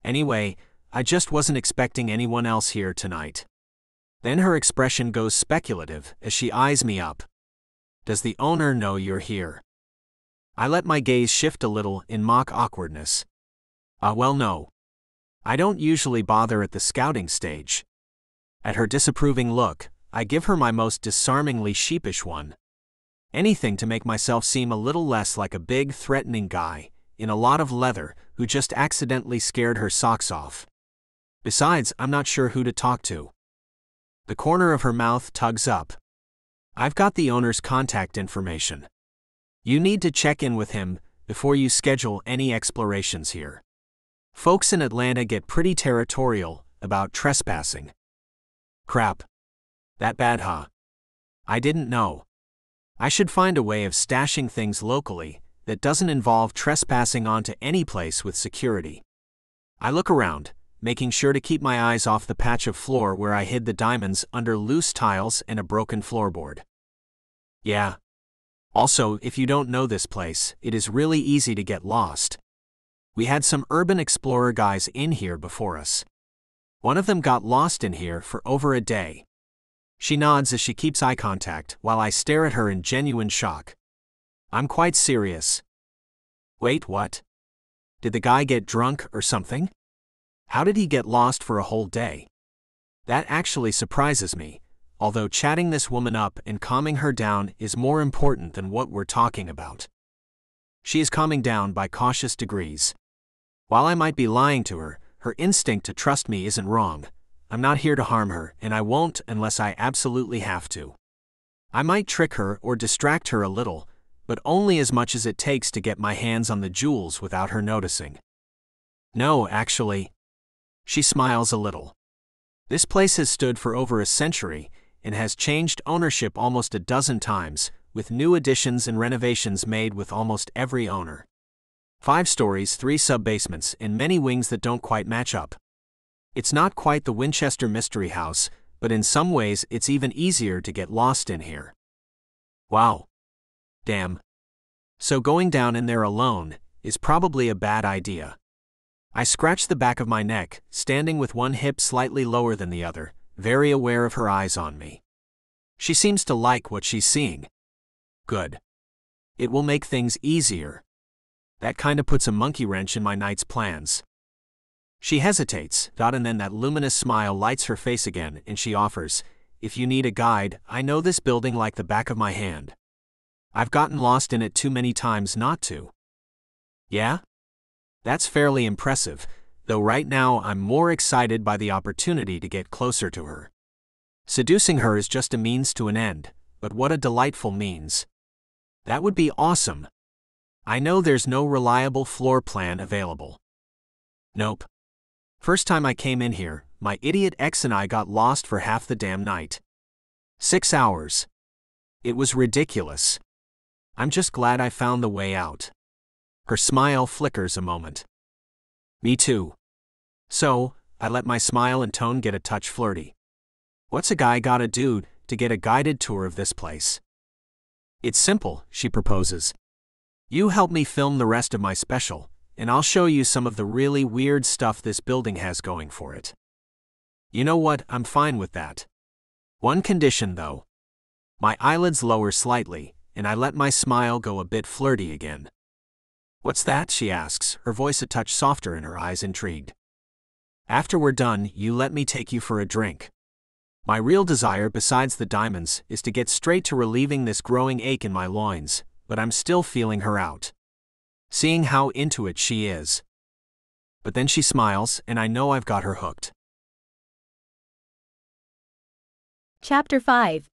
Anyway, I just wasn't expecting anyone else here tonight. Then her expression goes speculative as she eyes me up. Does the owner know you're here? I let my gaze shift a little in mock awkwardness. Ah, uh, well, no. I don't usually bother at the scouting stage. At her disapproving look, I give her my most disarmingly sheepish one. Anything to make myself seem a little less like a big, threatening guy, in a lot of leather, who just accidentally scared her socks off. Besides, I'm not sure who to talk to. The corner of her mouth tugs up. I've got the owner's contact information. You need to check in with him before you schedule any explorations here. Folks in Atlanta get pretty territorial about trespassing. Crap. That bad, huh? I didn't know. I should find a way of stashing things locally that doesn't involve trespassing onto any place with security. I look around, making sure to keep my eyes off the patch of floor where I hid the diamonds under loose tiles and a broken floorboard. Yeah, also, if you don't know this place, it is really easy to get lost. We had some urban explorer guys in here before us. One of them got lost in here for over a day. She nods as she keeps eye contact while I stare at her in genuine shock. I'm quite serious. Wait, what? Did the guy get drunk or something? How did he get lost for a whole day? That actually surprises me, although chatting this woman up and calming her down is more important than what we're talking about. She is calming down by cautious degrees. While I might be lying to her, her instinct to trust me isn't wrong. I'm not here to harm her, and I won't unless I absolutely have to. I might trick her or distract her a little, but only as much as it takes to get my hands on the jewels without her noticing. No, actually. She smiles a little. This place has stood for over a century, and has changed ownership almost a dozen times, with new additions and renovations made with almost every owner. Five stories, three sub-basements, and many wings that don't quite match up. It's not quite the Winchester Mystery House, but in some ways it's even easier to get lost in here. Wow. Damn. So going down in there alone is probably a bad idea. I scratch the back of my neck, standing with one hip slightly lower than the other, very aware of her eyes on me. She seems to like what she's seeing. Good. It will make things easier. That kinda puts a monkey wrench in my night's plans. She hesitates, dot and then that luminous smile lights her face again, and she offers, If you need a guide, I know this building like the back of my hand. I've gotten lost in it too many times not to. Yeah? That's fairly impressive, though right now I'm more excited by the opportunity to get closer to her. Seducing her is just a means to an end, but what a delightful means. That would be awesome. I know there's no reliable floor plan available. Nope. First time I came in here, my idiot ex and I got lost for half the damn night. Six hours. It was ridiculous. I'm just glad I found the way out. Her smile flickers a moment. Me too. So, I let my smile and tone get a touch flirty. What's a guy gotta do to get a guided tour of this place? It's simple, she proposes. You help me film the rest of my special, and I'll show you some of the really weird stuff this building has going for it. You know what, I'm fine with that. One condition though. My eyelids lower slightly, and I let my smile go a bit flirty again. What's that? she asks, her voice a touch softer and her eyes intrigued. After we're done, you let me take you for a drink. My real desire, besides the diamonds, is to get straight to relieving this growing ache in my loins, but I'm still feeling her out. Seeing how into it she is. But then she smiles, and I know I've got her hooked. Chapter 5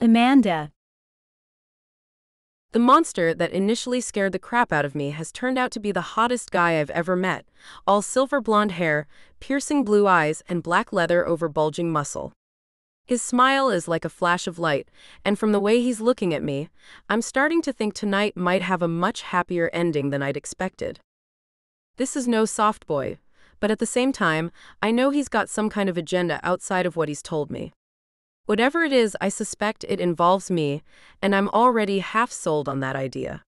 Amanda The monster that initially scared the crap out of me has turned out to be the hottest guy I've ever met, all silver blonde hair, piercing blue eyes, and black leather over bulging muscle. His smile is like a flash of light, and from the way he's looking at me, I'm starting to think tonight might have a much happier ending than I'd expected. This is no soft boy, but at the same time, I know he's got some kind of agenda outside of what he's told me. Whatever it is, I suspect it involves me, and I'm already half sold on that idea.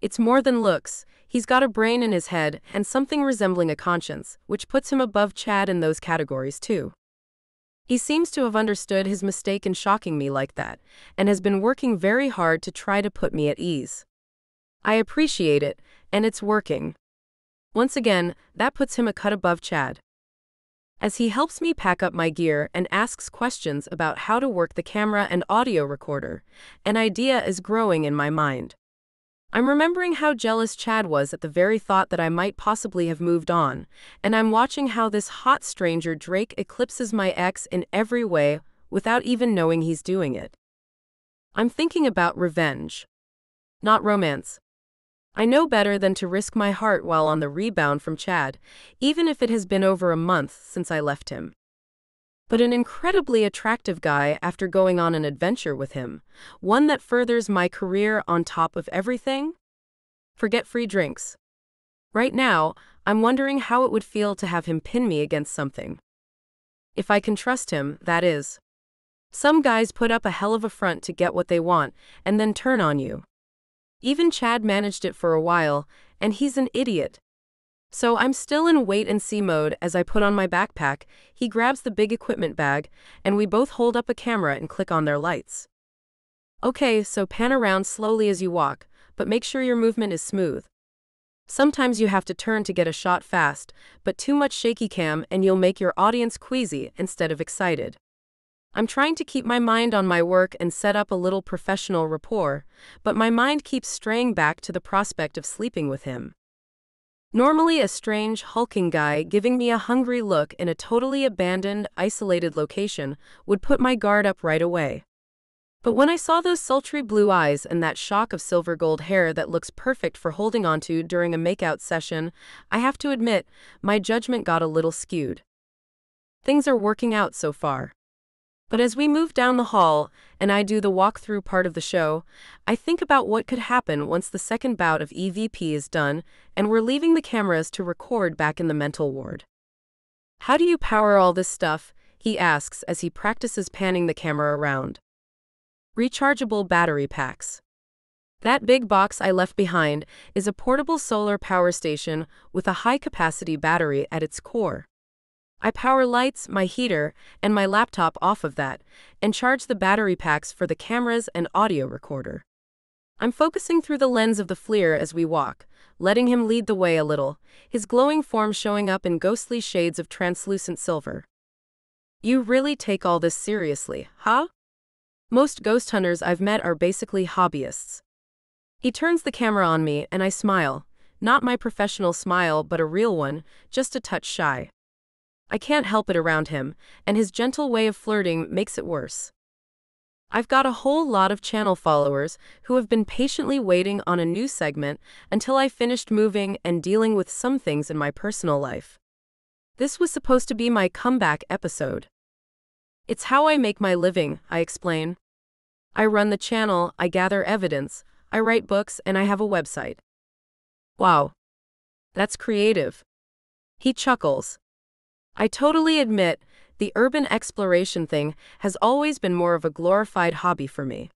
It's more than looks, he's got a brain in his head and something resembling a conscience, which puts him above Chad in those categories too. He seems to have understood his mistake in shocking me like that, and has been working very hard to try to put me at ease. I appreciate it, and it's working. Once again, that puts him a cut above Chad. As he helps me pack up my gear and asks questions about how to work the camera and audio recorder, an idea is growing in my mind. I'm remembering how jealous Chad was at the very thought that I might possibly have moved on, and I'm watching how this hot stranger Drake eclipses my ex in every way without even knowing he's doing it. I'm thinking about revenge. Not romance. I know better than to risk my heart while on the rebound from Chad, even if it has been over a month since I left him. But an incredibly attractive guy after going on an adventure with him, one that furthers my career on top of everything? Forget free drinks. Right now, I'm wondering how it would feel to have him pin me against something. If I can trust him, that is. Some guys put up a hell of a front to get what they want and then turn on you. Even Chad managed it for a while, and he's an idiot. So I'm still in wait and see mode as I put on my backpack, he grabs the big equipment bag, and we both hold up a camera and click on their lights. Okay, so pan around slowly as you walk, but make sure your movement is smooth. Sometimes you have to turn to get a shot fast, but too much shaky cam and you'll make your audience queasy instead of excited. I'm trying to keep my mind on my work and set up a little professional rapport, but my mind keeps straying back to the prospect of sleeping with him. Normally, a strange, hulking guy giving me a hungry look in a totally abandoned, isolated location would put my guard up right away. But when I saw those sultry blue eyes and that shock of silver gold hair that looks perfect for holding onto during a makeout session, I have to admit, my judgment got a little skewed. Things are working out so far. But as we move down the hall and I do the walkthrough part of the show, I think about what could happen once the second bout of EVP is done and we're leaving the cameras to record back in the mental ward. How do you power all this stuff? He asks as he practices panning the camera around. Rechargeable battery packs. That big box I left behind is a portable solar power station with a high capacity battery at its core. I power lights, my heater, and my laptop off of that, and charge the battery packs for the cameras and audio recorder. I'm focusing through the lens of the FLIR as we walk, letting him lead the way a little, his glowing form showing up in ghostly shades of translucent silver. You really take all this seriously, huh? Most ghost hunters I've met are basically hobbyists. He turns the camera on me and I smile, not my professional smile but a real one, just a touch shy. I can't help it around him, and his gentle way of flirting makes it worse. I've got a whole lot of channel followers who have been patiently waiting on a new segment until I finished moving and dealing with some things in my personal life. This was supposed to be my comeback episode. It's how I make my living, I explain. I run the channel, I gather evidence, I write books, and I have a website. Wow. That's creative. He chuckles. I totally admit, the urban exploration thing has always been more of a glorified hobby for me.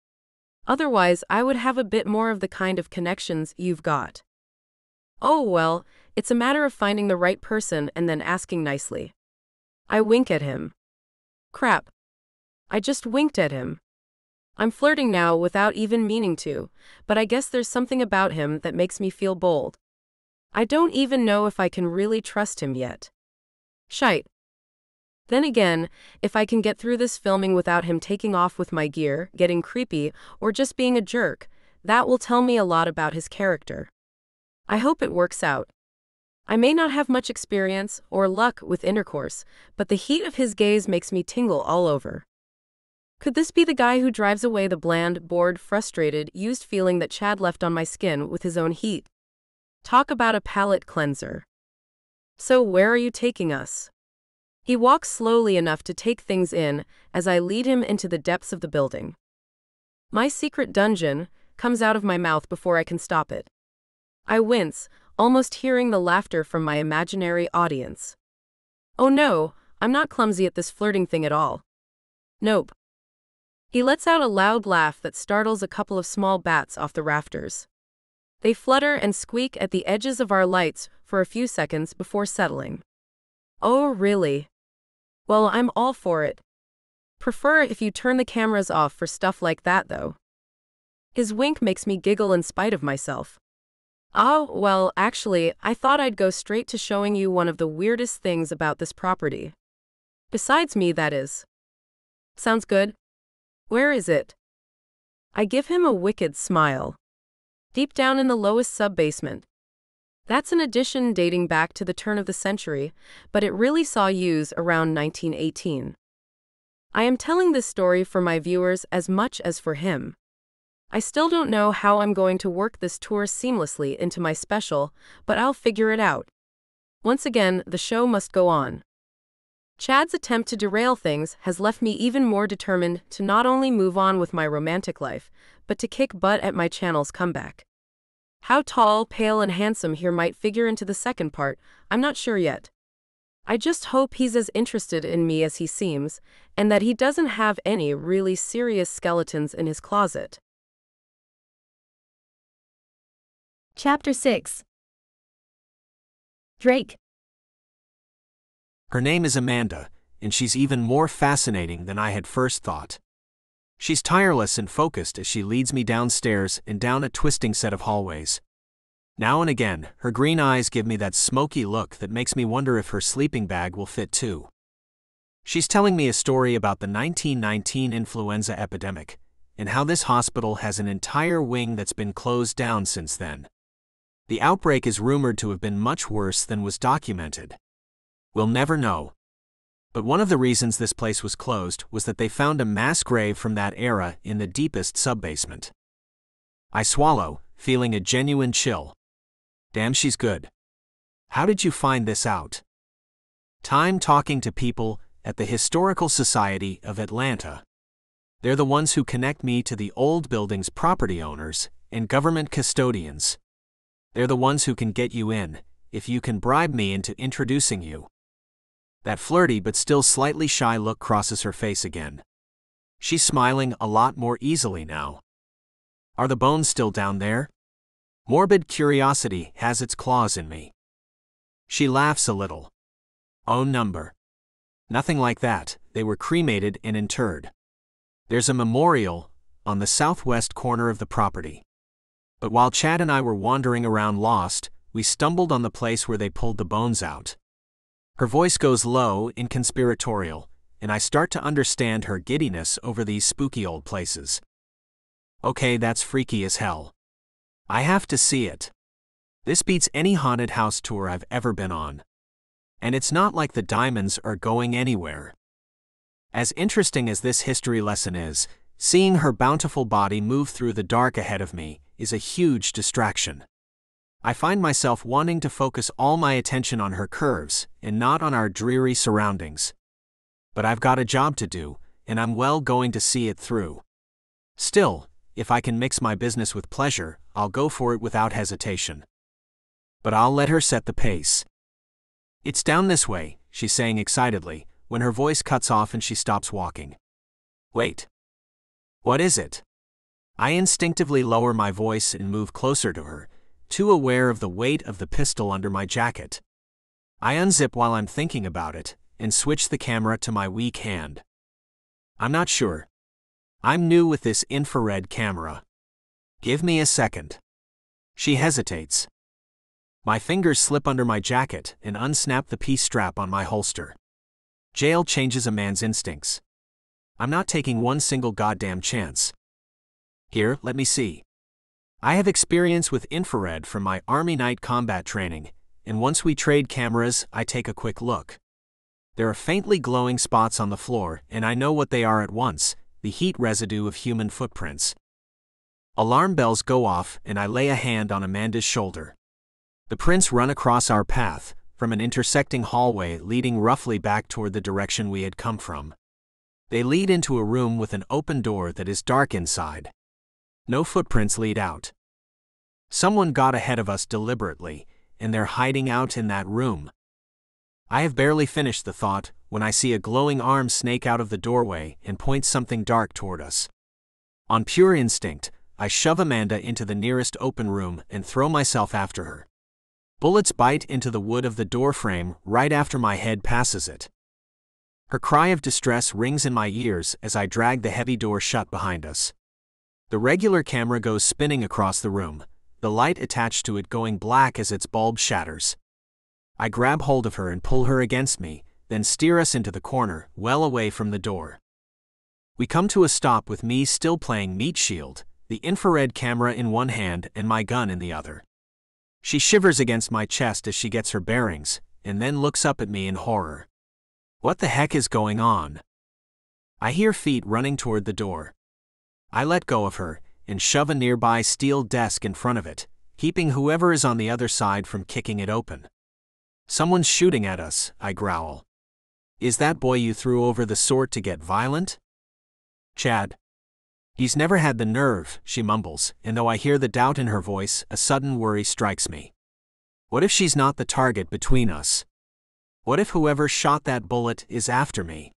Otherwise, I would have a bit more of the kind of connections you've got. Oh, well, it's a matter of finding the right person and then asking nicely. I wink at him. Crap. I just winked at him. I'm flirting now without even meaning to, but I guess there's something about him that makes me feel bold. I don't even know if I can really trust him yet. Shite. Then again, if I can get through this filming without him taking off with my gear, getting creepy, or just being a jerk, that will tell me a lot about his character. I hope it works out. I may not have much experience or luck with intercourse, but the heat of his gaze makes me tingle all over. Could this be the guy who drives away the bland, bored, frustrated, used feeling that Chad left on my skin with his own heat? Talk about a palate cleanser. So, where are you taking us? He walks slowly enough to take things in as I lead him into the depths of the building. My secret dungeon comes out of my mouth before I can stop it. I wince, almost hearing the laughter from my imaginary audience. Oh no, I'm not clumsy at this flirting thing at all. Nope. He lets out a loud laugh that startles a couple of small bats off the rafters. They flutter and squeak at the edges of our lights for a few seconds before settling. Oh, really? Well, I'm all for it. Prefer if you turn the cameras off for stuff like that, though. His wink makes me giggle in spite of myself. Oh, well, actually, I thought I'd go straight to showing you one of the weirdest things about this property. Besides me, that is. Sounds good? Where is it? I give him a wicked smile. Deep down in the lowest sub-basement. That's an addition dating back to the turn of the century, but it really saw use around 1918. I am telling this story for my viewers as much as for him. I still don't know how I'm going to work this tour seamlessly into my special, but I'll figure it out. Once again, the show must go on. Chad's attempt to derail things has left me even more determined to not only move on with my romantic life, but to kick butt at my channel's comeback. How tall, pale, and handsome here might figure into the second part, I'm not sure yet. I just hope he's as interested in me as he seems, and that he doesn't have any really serious skeletons in his closet. Chapter 6 Drake Her name is Amanda, and she's even more fascinating than I had first thought. She's tireless and focused as she leads me downstairs and down a twisting set of hallways. Now and again, her green eyes give me that smoky look that makes me wonder if her sleeping bag will fit too. She's telling me a story about the 1919 influenza epidemic and how this hospital has an entire wing that's been closed down since then. The outbreak is rumored to have been much worse than was documented. We'll never know. But one of the reasons this place was closed was that they found a mass grave from that era in the deepest subbasement. I swallow, feeling a genuine chill. Damn, she's good. How did you find this out? Time talking to people at the Historical Society of Atlanta. They're the ones who connect me to the old building's property owners and government custodians. They're the ones who can get you in, if you can bribe me into introducing you. That flirty but still slightly shy look crosses her face again. She's smiling a lot more easily now. Are the bones still down there? Morbid curiosity has its claws in me. She laughs a little. Oh, number. Nothing like that, they were cremated and interred. There's a memorial on the southwest corner of the property. But while Chad and I were wandering around lost, we stumbled on the place where they pulled the bones out. Her voice goes low and conspiratorial, and I start to understand her giddiness over these spooky old places. Okay, that's freaky as hell. I have to see it. This beats any haunted house tour I've ever been on. And it's not like the diamonds are going anywhere. As interesting as this history lesson is, seeing her bountiful body move through the dark ahead of me is a huge distraction. I find myself wanting to focus all my attention on her curves and not on our dreary surroundings. But I've got a job to do, and I'm well going to see it through. Still, if I can mix my business with pleasure, I'll go for it without hesitation. But I'll let her set the pace. It's down this way, she's saying excitedly, when her voice cuts off and she stops walking. Wait. What is it? I instinctively lower my voice and move closer to her, too aware of the weight of the pistol under my jacket. I unzip while I'm thinking about it and switch the camera to my weak hand. I'm not sure. I'm new with this infrared camera. Give me a second. She hesitates. My fingers slip under my jacket and unsnap the piece strap on my holster. Jail changes a man's instincts. I'm not taking one single goddamn chance. Here, let me see. I have experience with infrared from my Army night combat training, and once we trade cameras, I take a quick look. There are faintly glowing spots on the floor, and I know what they are at once the heat residue of human footprints. Alarm bells go off, and I lay a hand on Amanda's shoulder. The prints run across our path, from an intersecting hallway leading roughly back toward the direction we had come from. They lead into a room with an open door that is dark inside. No footprints lead out. Someone got ahead of us deliberately, and they're hiding out in that room. I have barely finished the thought when I see a glowing arm snake out of the doorway and point something dark toward us. On pure instinct, I shove Amanda into the nearest open room and throw myself after her. Bullets bite into the wood of the door frame right after my head passes it. Her cry of distress rings in my ears as I drag the heavy door shut behind us. The regular camera goes spinning across the room, the light attached to it going black as its bulb shatters. I grab hold of her and pull her against me, then steer us into the corner, well away from the door. We come to a stop with me still playing Meat Shield, the infrared camera in one hand and my gun in the other. She shivers against my chest as she gets her bearings, and then looks up at me in horror. What the heck is going on? I hear feet running toward the door. I let go of her and shove a nearby steel desk in front of it, keeping whoever is on the other side from kicking it open. Someone's shooting at us, I growl. Is that boy you threw over the sort to get violent? Chad. He's never had the nerve, she mumbles, and though I hear the doubt in her voice, a sudden worry strikes me. What if she's not the target between us? What if whoever shot that bullet is after me?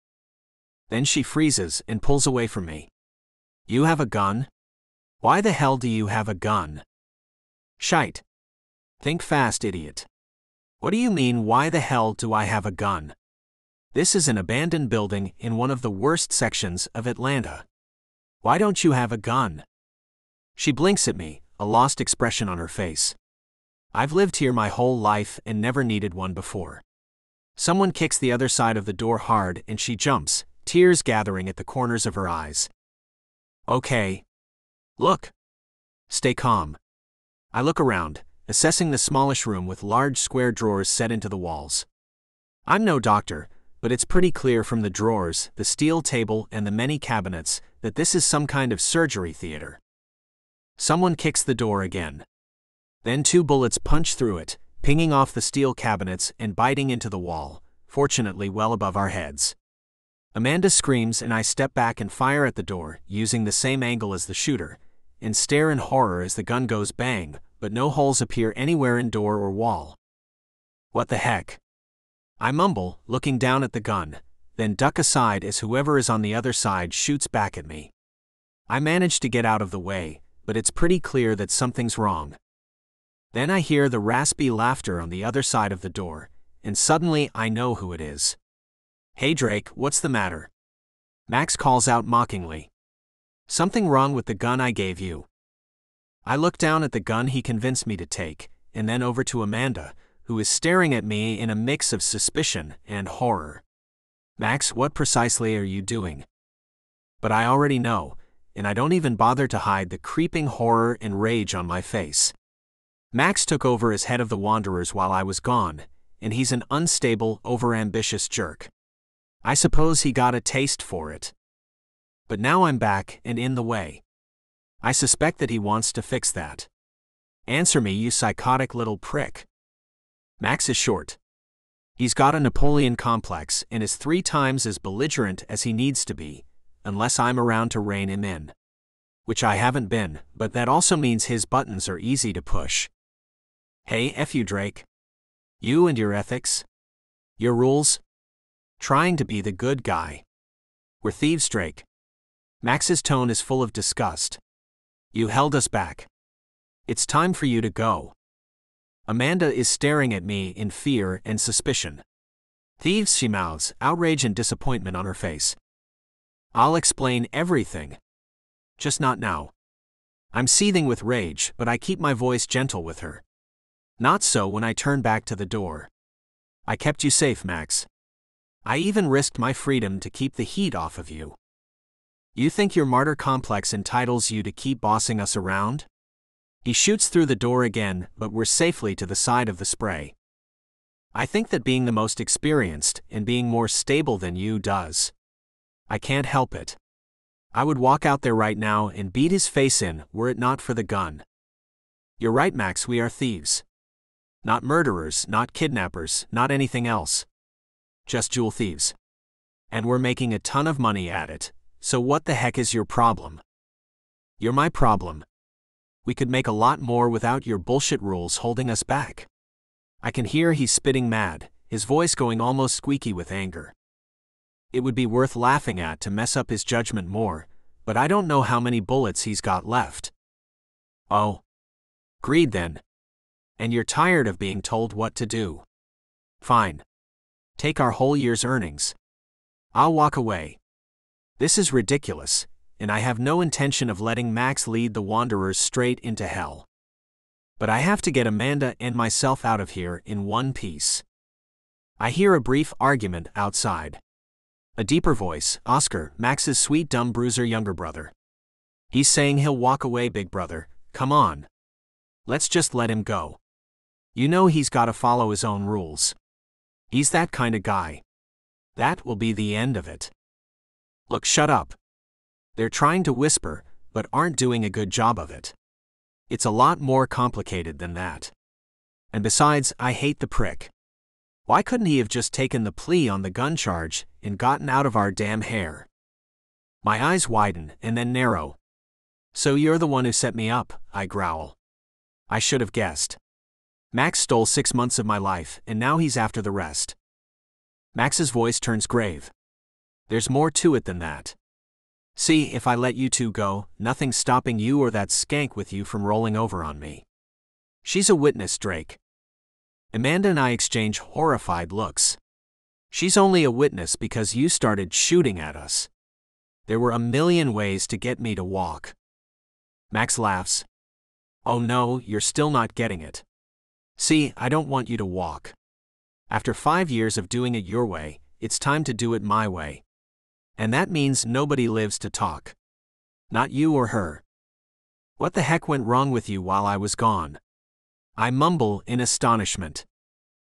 Then she freezes and pulls away from me. You have a gun? Why the hell do you have a gun? Shite. Think fast, idiot. What do you mean, why the hell do I have a gun? This is an abandoned building in one of the worst sections of Atlanta. Why don't you have a gun? She blinks at me, a lost expression on her face. I've lived here my whole life and never needed one before. Someone kicks the other side of the door hard and she jumps, tears gathering at the corners of her eyes. Okay. Look. Stay calm. I look around, assessing the smallish room with large square drawers set into the walls. I'm no doctor, but it's pretty clear from the drawers, the steel table, and the many cabinets that this is some kind of surgery theater. Someone kicks the door again. Then two bullets punch through it, pinging off the steel cabinets and biting into the wall, fortunately well above our heads. Amanda screams, and I step back and fire at the door, using the same angle as the shooter, and stare in horror as the gun goes bang, but no holes appear anywhere in door or wall. What the heck? I mumble, looking down at the gun, then duck aside as whoever is on the other side shoots back at me. I manage to get out of the way, but it's pretty clear that something's wrong. Then I hear the raspy laughter on the other side of the door, and suddenly I know who it is. Hey Drake, what's the matter? Max calls out mockingly. Something wrong with the gun I gave you. I look down at the gun he convinced me to take, and then over to Amanda, who is staring at me in a mix of suspicion and horror. Max, what precisely are you doing? But I already know, and I don't even bother to hide the creeping horror and rage on my face. Max took over as head of the Wanderers while I was gone, and he's an unstable, overambitious jerk. I suppose he got a taste for it. But now I'm back and in the way. I suspect that he wants to fix that. Answer me, you psychotic little prick. Max is short. He's got a Napoleon complex and is three times as belligerent as he needs to be, unless I'm around to rein him in. Which I haven't been, but that also means his buttons are easy to push. Hey, F you, Drake. You and your ethics. Your rules, Trying to be the good guy. We're thieves, Drake. Max's tone is full of disgust. You held us back. It's time for you to go. Amanda is staring at me in fear and suspicion. Thieves, she mouths, outrage and disappointment on her face. I'll explain everything. Just not now. I'm seething with rage, but I keep my voice gentle with her. Not so when I turn back to the door. I kept you safe, Max. I even risked my freedom to keep the heat off of you. You think your martyr complex entitles you to keep bossing us around? He shoots through the door again, but we're safely to the side of the spray. I think that being the most experienced and being more stable than you does. I can't help it. I would walk out there right now and beat his face in were it not for the gun. You're right, Max, we are thieves. Not murderers, not kidnappers, not anything else. Just jewel thieves. And we're making a ton of money at it, so what the heck is your problem? You're my problem. We could make a lot more without your bullshit rules holding us back. I can hear he's spitting mad, his voice going almost squeaky with anger. It would be worth laughing at to mess up his judgment more, but I don't know how many bullets he's got left. Oh. Greed then. And you're tired of being told what to do. Fine. Take our whole year's earnings. I'll walk away. This is ridiculous, and I have no intention of letting Max lead the Wanderers straight into hell. But I have to get Amanda and myself out of here in one piece. I hear a brief argument outside. A deeper voice, Oscar, Max's sweet dumb bruiser younger brother. He's saying he'll walk away, big brother, come on. Let's just let him go. You know he's gotta follow his own rules. He's that kind of guy. That will be the end of it. Look, shut up. They're trying to whisper, but aren't doing a good job of it. It's a lot more complicated than that. And besides, I hate the prick. Why couldn't he have just taken the plea on the gun charge and gotten out of our damn hair? My eyes widen and then narrow. So you're the one who set me up, I growl. I should have guessed. Max stole six months of my life, and now he's after the rest. Max's voice turns grave. There's more to it than that. See, if I let you two go, nothing's stopping you or that skank with you from rolling over on me. She's a witness, Drake. Amanda and I exchange horrified looks. She's only a witness because you started shooting at us. There were a million ways to get me to walk. Max laughs. Oh no, you're still not getting it. See, I don't want you to walk. After five years of doing it your way, it's time to do it my way. And that means nobody lives to talk. Not you or her. What the heck went wrong with you while I was gone? I mumble in astonishment.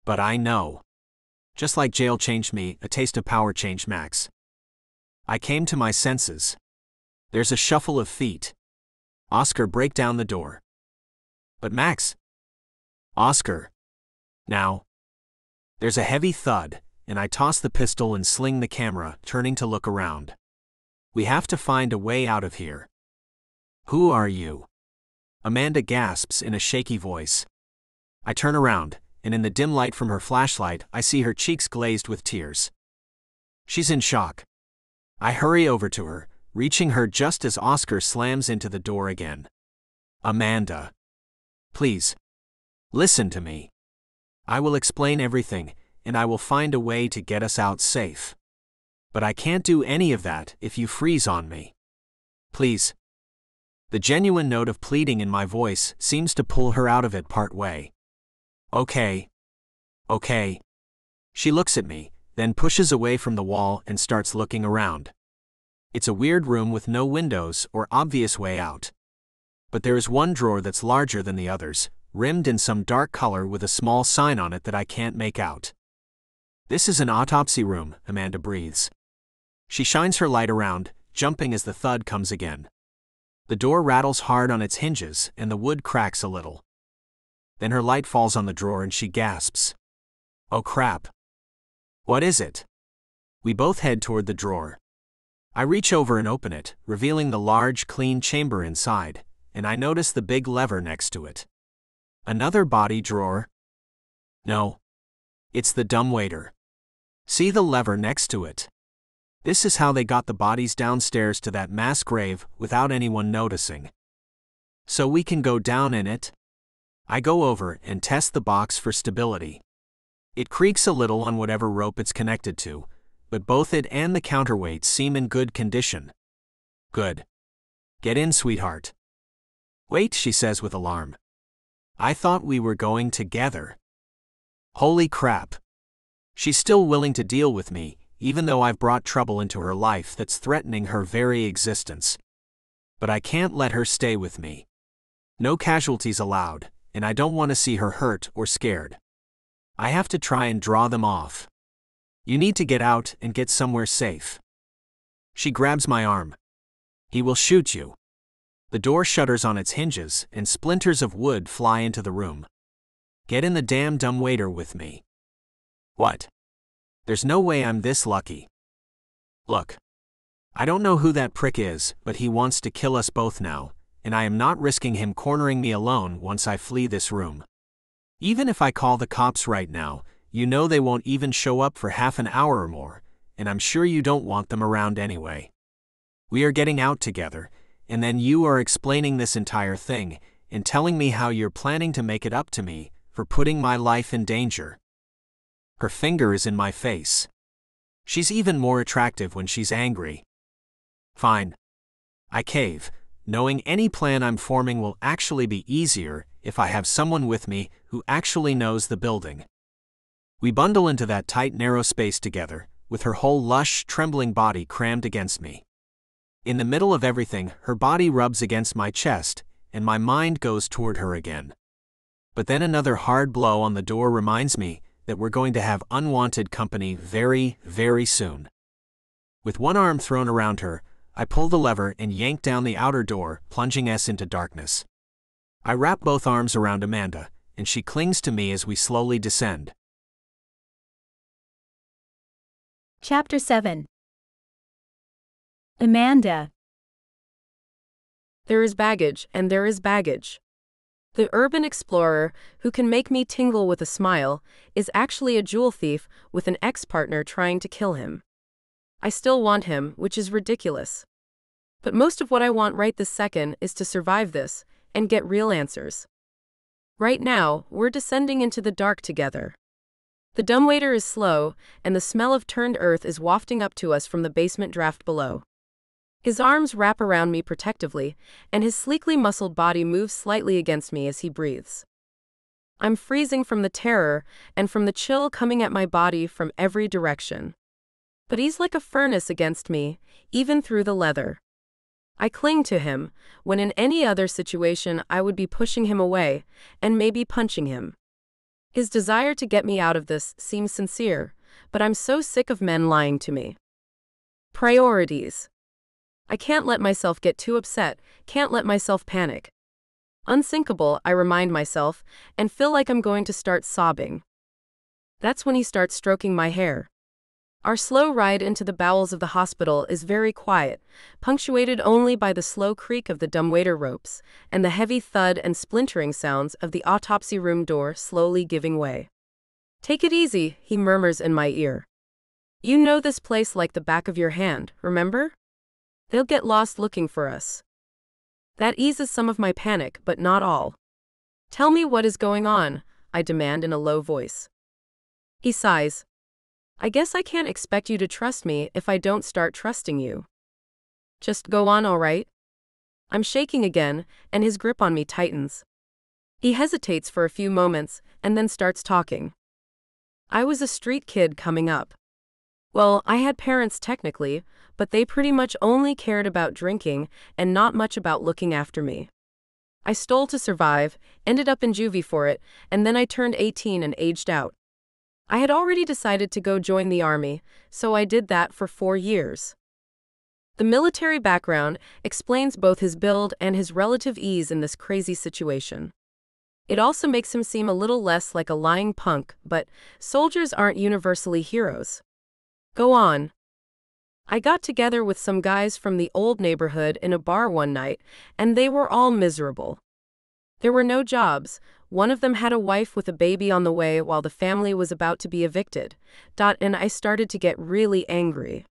But I know. Just like jail changed me, a taste of power changed Max. I came to my senses. There's a shuffle of feet. Oscar break down the door. But Max. Oscar. Now. There's a heavy thud, and I toss the pistol and sling the camera, turning to look around. We have to find a way out of here. Who are you? Amanda gasps in a shaky voice. I turn around, and in the dim light from her flashlight, I see her cheeks glazed with tears. She's in shock. I hurry over to her, reaching her just as Oscar slams into the door again. Amanda. Please. Listen to me. I will explain everything, and I will find a way to get us out safe. But I can't do any of that if you freeze on me. Please, the genuine note of pleading in my voice seems to pull her out of it part way. Okay. Okay. She looks at me, then pushes away from the wall and starts looking around. It's a weird room with no windows or obvious way out. But there is one drawer that's larger than the others, rimmed in some dark color with a small sign on it that I can't make out. This is an autopsy room, Amanda breathes. She shines her light around, jumping as the thud comes again. The door rattles hard on its hinges and the wood cracks a little. Then her light falls on the drawer and she gasps. Oh crap. What is it? We both head toward the drawer. I reach over and open it, revealing the large, clean chamber inside, and I notice the big lever next to it. Another body drawer? No. It's the dumbwaiter. See the lever next to it. This is how they got the bodies downstairs to that mass grave without anyone noticing. So we can go down in it? I go over and test the box for stability. It creaks a little on whatever rope it's connected to, but both it and the counterweight seem in good condition. Good. Get in, sweetheart. Wait, she says with alarm. I thought we were going together. Holy crap. She's still willing to deal with me, even though I've brought trouble into her life that's threatening her very existence. But I can't let her stay with me. No casualties allowed, and I don't want to see her hurt or scared. I have to try and draw them off. You need to get out and get somewhere safe. She grabs my arm. He will shoot you. The door shutters on its hinges, and splinters of wood fly into the room. Get in the damn dumbwaiter with me. What? There's no way I'm this lucky. Look. I don't know who that prick is, but he wants to kill us both now, and I am not risking him cornering me alone once I flee this room. Even if I call the cops right now, you know they won't even show up for half an hour or more, and I'm sure you don't want them around anyway. We are getting out together, and then you are explaining this entire thing and telling me how you're planning to make it up to me for putting my life in danger. Her finger is in my face. She's even more attractive when she's angry. Fine. I cave, knowing any plan I'm forming will actually be easier if I have someone with me who actually knows the building. We bundle into that tight, narrow space together, with her whole lush, trembling body crammed against me. In the middle of everything, her body rubs against my chest, and my mind goes toward her again. But then another hard blow on the door reminds me that we're going to have unwanted company very, very soon. With one arm thrown around her, I pull the lever and yank down the outer door, plunging us into darkness. I wrap both arms around Amanda, and she clings to me as we slowly descend. Chapter 7 Amanda. There is baggage, and there is baggage. The urban explorer, who can make me tingle with a smile, is actually a jewel thief with an ex partner trying to kill him. I still want him, which is ridiculous. But most of what I want right this second is to survive this and get real answers. Right now, we're descending into the dark together. The dumbwaiter is slow, and the smell of turned earth is wafting up to us from the basement draft below. His arms wrap around me protectively, and his sleekly muscled body moves slightly against me as he breathes. I'm freezing from the terror and from the chill coming at my body from every direction. But he's like a furnace against me, even through the leather. I cling to him, when in any other situation I would be pushing him away, and maybe punching him. His desire to get me out of this seems sincere, but I'm so sick of men lying to me. Priorities. I can't let myself get too upset, can't let myself panic. Unsinkable, I remind myself, and feel like I'm going to start sobbing. That's when he starts stroking my hair. Our slow ride into the bowels of the hospital is very quiet, punctuated only by the slow creak of the dumbwaiter ropes and the heavy thud and splintering sounds of the autopsy room door slowly giving way. Take it easy, he murmurs in my ear. You know this place like the back of your hand, remember? They'll get lost looking for us. That eases some of my panic, but not all. Tell me what is going on, I demand in a low voice. He sighs. I guess I can't expect you to trust me if I don't start trusting you. Just go on, all right? I'm shaking again, and his grip on me tightens. He hesitates for a few moments and then starts talking. I was a street kid coming up. Well, I had parents technically, but they pretty much only cared about drinking and not much about looking after me. I stole to survive, ended up in juvie for it, and then I turned 18 and aged out. I had already decided to go join the army, so I did that for four years. The military background explains both his build and his relative ease in this crazy situation. It also makes him seem a little less like a lying punk, but soldiers aren't universally heroes. Go on, I got together with some guys from the old neighborhood in a bar one night, and they were all miserable. There were no jobs. One of them had a wife with a baby on the way while the family was about to be evicted. Dot and I started to get really angry.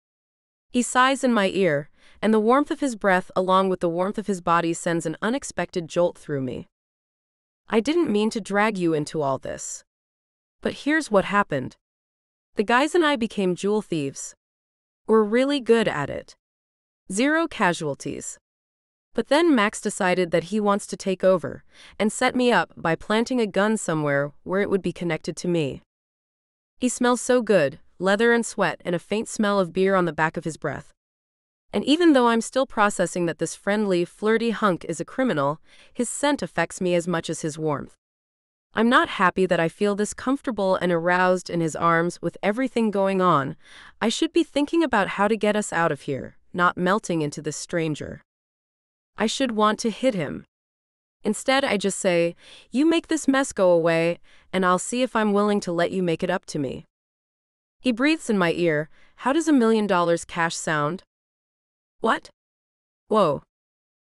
He sighs in my ear, and the warmth of his breath, along with the warmth of his body, sends an unexpected jolt through me. I didn't mean to drag you into all this. But here's what happened. The guys and I became jewel thieves. We're really good at it. Zero casualties. But then Max decided that he wants to take over and set me up by planting a gun somewhere where it would be connected to me. He smells so good leather and sweat, and a faint smell of beer on the back of his breath. And even though I'm still processing that this friendly, flirty hunk is a criminal, his scent affects me as much as his warmth. I'm not happy that I feel this comfortable and aroused in his arms with everything going on. I should be thinking about how to get us out of here, not melting into this stranger. I should want to hit him. Instead, I just say, You make this mess go away, and I'll see if I'm willing to let you make it up to me. He breathes in my ear. How does a million dollars cash sound? What? Whoa.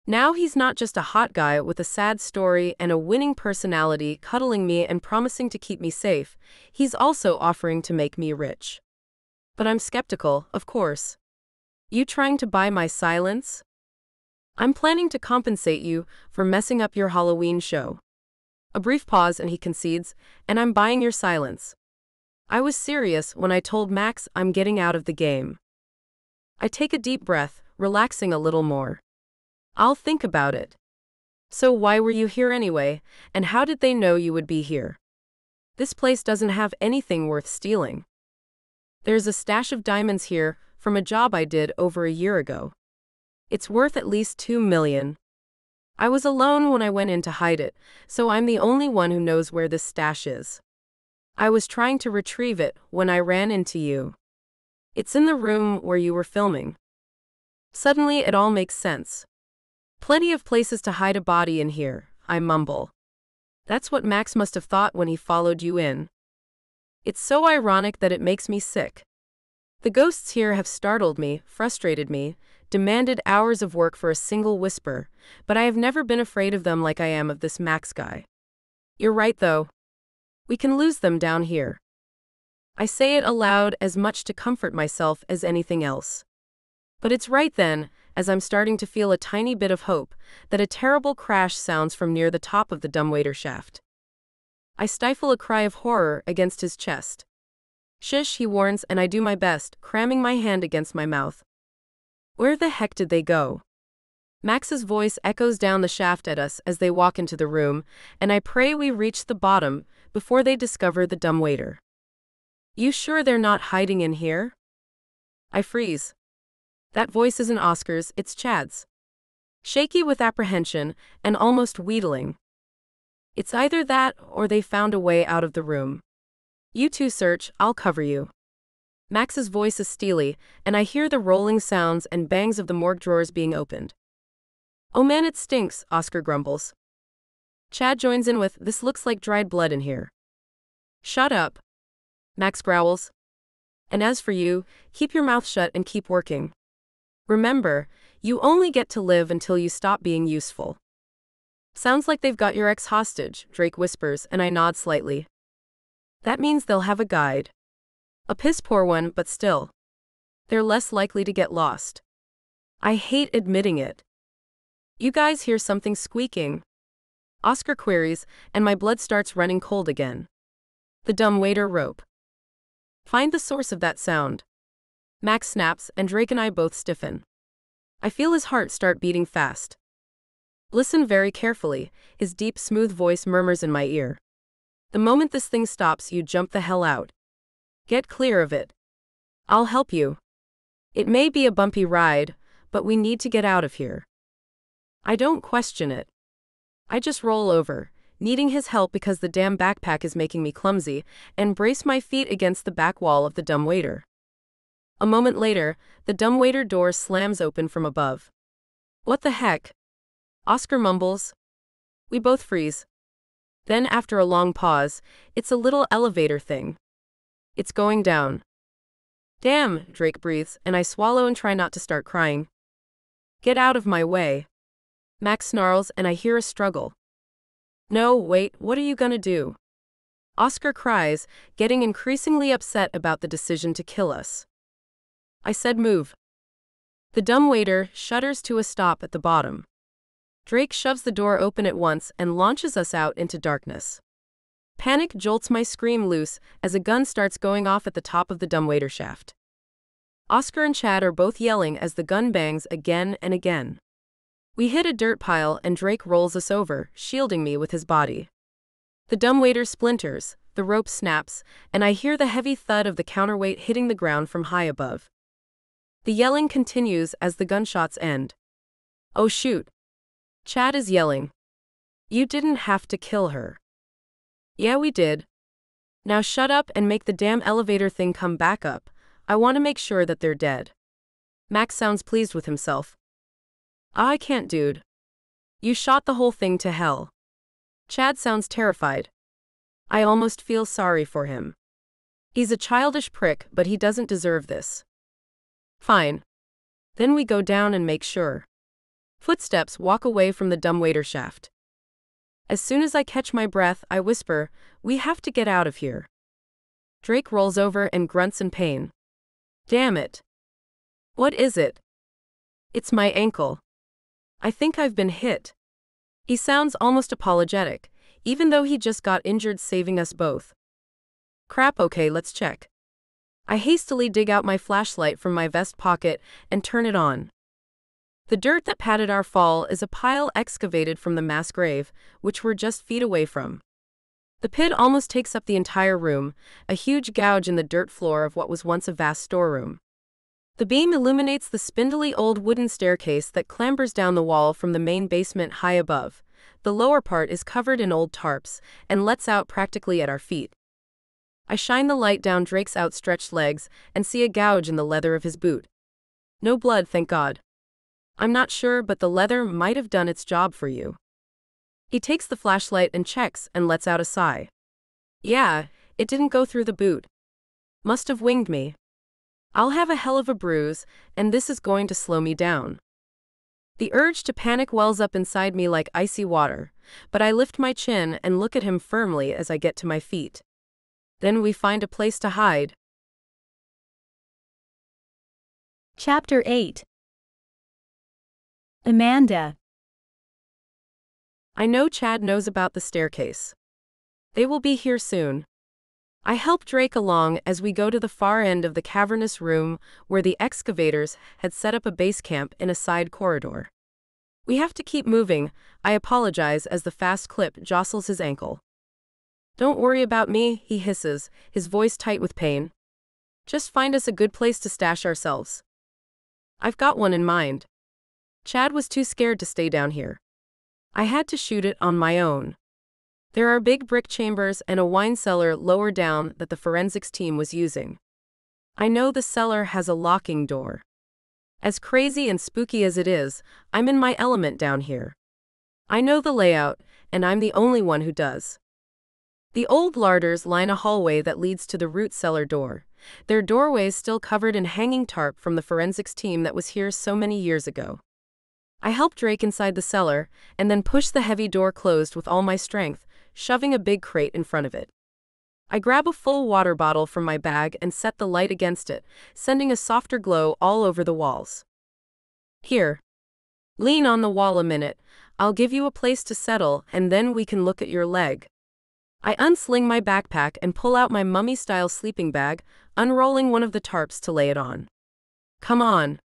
Now he's not just a hot guy with a sad story and a winning personality cuddling me and promising to keep me safe, he's also offering to make me rich. But I'm skeptical, of course. You trying to buy my silence? I'm planning to compensate you for messing up your Halloween show. A brief pause and he concedes, and I'm buying your silence. I was serious when I told Max I'm getting out of the game. I take a deep breath, relaxing a little more. I'll think about it. So, why were you here anyway, and how did they know you would be here? This place doesn't have anything worth stealing. There's a stash of diamonds here from a job I did over a year ago. It's worth at least two million. I was alone when I went in to hide it, so I'm the only one who knows where this stash is. I was trying to retrieve it when I ran into you. It's in the room where you were filming. Suddenly, it all makes sense. Plenty of places to hide a body in here, I mumble. That's what Max must have thought when he followed you in. It's so ironic that it makes me sick. The ghosts here have startled me, frustrated me, demanded hours of work for a single whisper, but I have never been afraid of them like I am of this Max guy. You're right, though. We can lose them down here. I say it aloud as much to comfort myself as anything else. But it's right then, as I'm starting to feel a tiny bit of hope, that a terrible crash sounds from near the top of the dumbwaiter shaft. I stifle a cry of horror against his chest. Shish, he warns, and I do my best, cramming my hand against my mouth. Where the heck did they go? Max's voice echoes down the shaft at us as they walk into the room, and I pray we reach the bottom before they discover the dumbwaiter. You sure they're not hiding in here? I freeze. That voice isn't Oscar's, it's Chad's. Shaky with apprehension and almost wheedling. It's either that or they found a way out of the room. You two search, I'll cover you. Max's voice is steely, and I hear the rolling sounds and bangs of the morgue drawers being opened. Oh man, it stinks, Oscar grumbles. Chad joins in with, This looks like dried blood in here. Shut up. Max growls. And as for you, keep your mouth shut and keep working. Remember, you only get to live until you stop being useful. Sounds like they've got your ex hostage, Drake whispers, and I nod slightly. That means they'll have a guide. A piss poor one, but still. They're less likely to get lost. I hate admitting it. You guys hear something squeaking. Oscar queries, and my blood starts running cold again. The dumb waiter rope. Find the source of that sound. Max snaps, and Drake and I both stiffen. I feel his heart start beating fast. Listen very carefully, his deep, smooth voice murmurs in my ear. The moment this thing stops, you jump the hell out. Get clear of it. I'll help you. It may be a bumpy ride, but we need to get out of here. I don't question it. I just roll over, needing his help because the damn backpack is making me clumsy, and brace my feet against the back wall of the dumbwaiter. A moment later, the dumbwaiter door slams open from above. What the heck? Oscar mumbles. We both freeze. Then, after a long pause, it's a little elevator thing. It's going down. Damn, Drake breathes, and I swallow and try not to start crying. Get out of my way. Max snarls, and I hear a struggle. No, wait, what are you gonna do? Oscar cries, getting increasingly upset about the decision to kill us. I said move. The dumbwaiter shudders to a stop at the bottom. Drake shoves the door open at once and launches us out into darkness. Panic jolts my scream loose as a gun starts going off at the top of the dumbwaiter shaft. Oscar and Chad are both yelling as the gun bangs again and again. We hit a dirt pile and Drake rolls us over, shielding me with his body. The dumbwaiter splinters, the rope snaps, and I hear the heavy thud of the counterweight hitting the ground from high above. The yelling continues as the gunshots end. Oh shoot. Chad is yelling. You didn't have to kill her. Yeah, we did. Now shut up and make the damn elevator thing come back up. I want to make sure that they're dead. Max sounds pleased with himself. I can't, dude. You shot the whole thing to hell. Chad sounds terrified. I almost feel sorry for him. He's a childish prick, but he doesn't deserve this. Fine. Then we go down and make sure. Footsteps walk away from the dumbwaiter shaft. As soon as I catch my breath, I whisper, We have to get out of here. Drake rolls over and grunts in pain. Damn it. What is it? It's my ankle. I think I've been hit. He sounds almost apologetic, even though he just got injured saving us both. Crap, okay, let's check. I hastily dig out my flashlight from my vest pocket and turn it on. The dirt that padded our fall is a pile excavated from the mass grave, which we're just feet away from. The pit almost takes up the entire room, a huge gouge in the dirt floor of what was once a vast storeroom. The beam illuminates the spindly old wooden staircase that clambers down the wall from the main basement high above. The lower part is covered in old tarps and lets out practically at our feet. I shine the light down Drake's outstretched legs and see a gouge in the leather of his boot. No blood, thank God. I'm not sure, but the leather might have done its job for you. He takes the flashlight and checks and lets out a sigh. Yeah, it didn't go through the boot. Must have winged me. I'll have a hell of a bruise, and this is going to slow me down. The urge to panic wells up inside me like icy water, but I lift my chin and look at him firmly as I get to my feet. Then we find a place to hide. Chapter 8 Amanda. I know Chad knows about the staircase. They will be here soon. I help Drake along as we go to the far end of the cavernous room where the excavators had set up a base camp in a side corridor. We have to keep moving, I apologize as the fast clip jostles his ankle. Don't worry about me, he hisses, his voice tight with pain. Just find us a good place to stash ourselves. I've got one in mind. Chad was too scared to stay down here. I had to shoot it on my own. There are big brick chambers and a wine cellar lower down that the forensics team was using. I know the cellar has a locking door. As crazy and spooky as it is, I'm in my element down here. I know the layout, and I'm the only one who does. The old larders line a hallway that leads to the root cellar door, their doorways still covered in hanging tarp from the forensics team that was here so many years ago. I help Drake inside the cellar, and then push the heavy door closed with all my strength, shoving a big crate in front of it. I grab a full water bottle from my bag and set the light against it, sending a softer glow all over the walls. Here. Lean on the wall a minute, I'll give you a place to settle, and then we can look at your leg. I unsling my backpack and pull out my mummy style sleeping bag, unrolling one of the tarps to lay it on. Come on.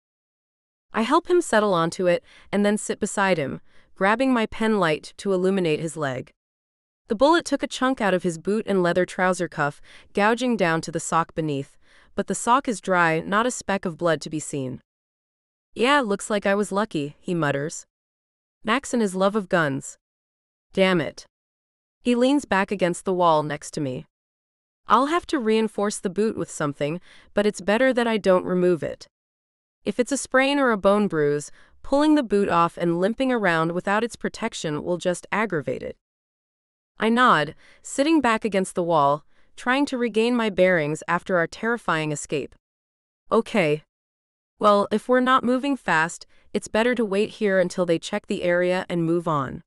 I help him settle onto it and then sit beside him, grabbing my pen light to illuminate his leg. The bullet took a chunk out of his boot and leather trouser cuff, gouging down to the sock beneath, but the sock is dry, not a speck of blood to be seen. Yeah, looks like I was lucky, he mutters. Max and his love of guns. Damn it. He leans back against the wall next to me. I'll have to reinforce the boot with something, but it's better that I don't remove it. If it's a sprain or a bone bruise, pulling the boot off and limping around without its protection will just aggravate it. I nod, sitting back against the wall, trying to regain my bearings after our terrifying escape. Okay. Well, if we're not moving fast, it's better to wait here until they check the area and move on.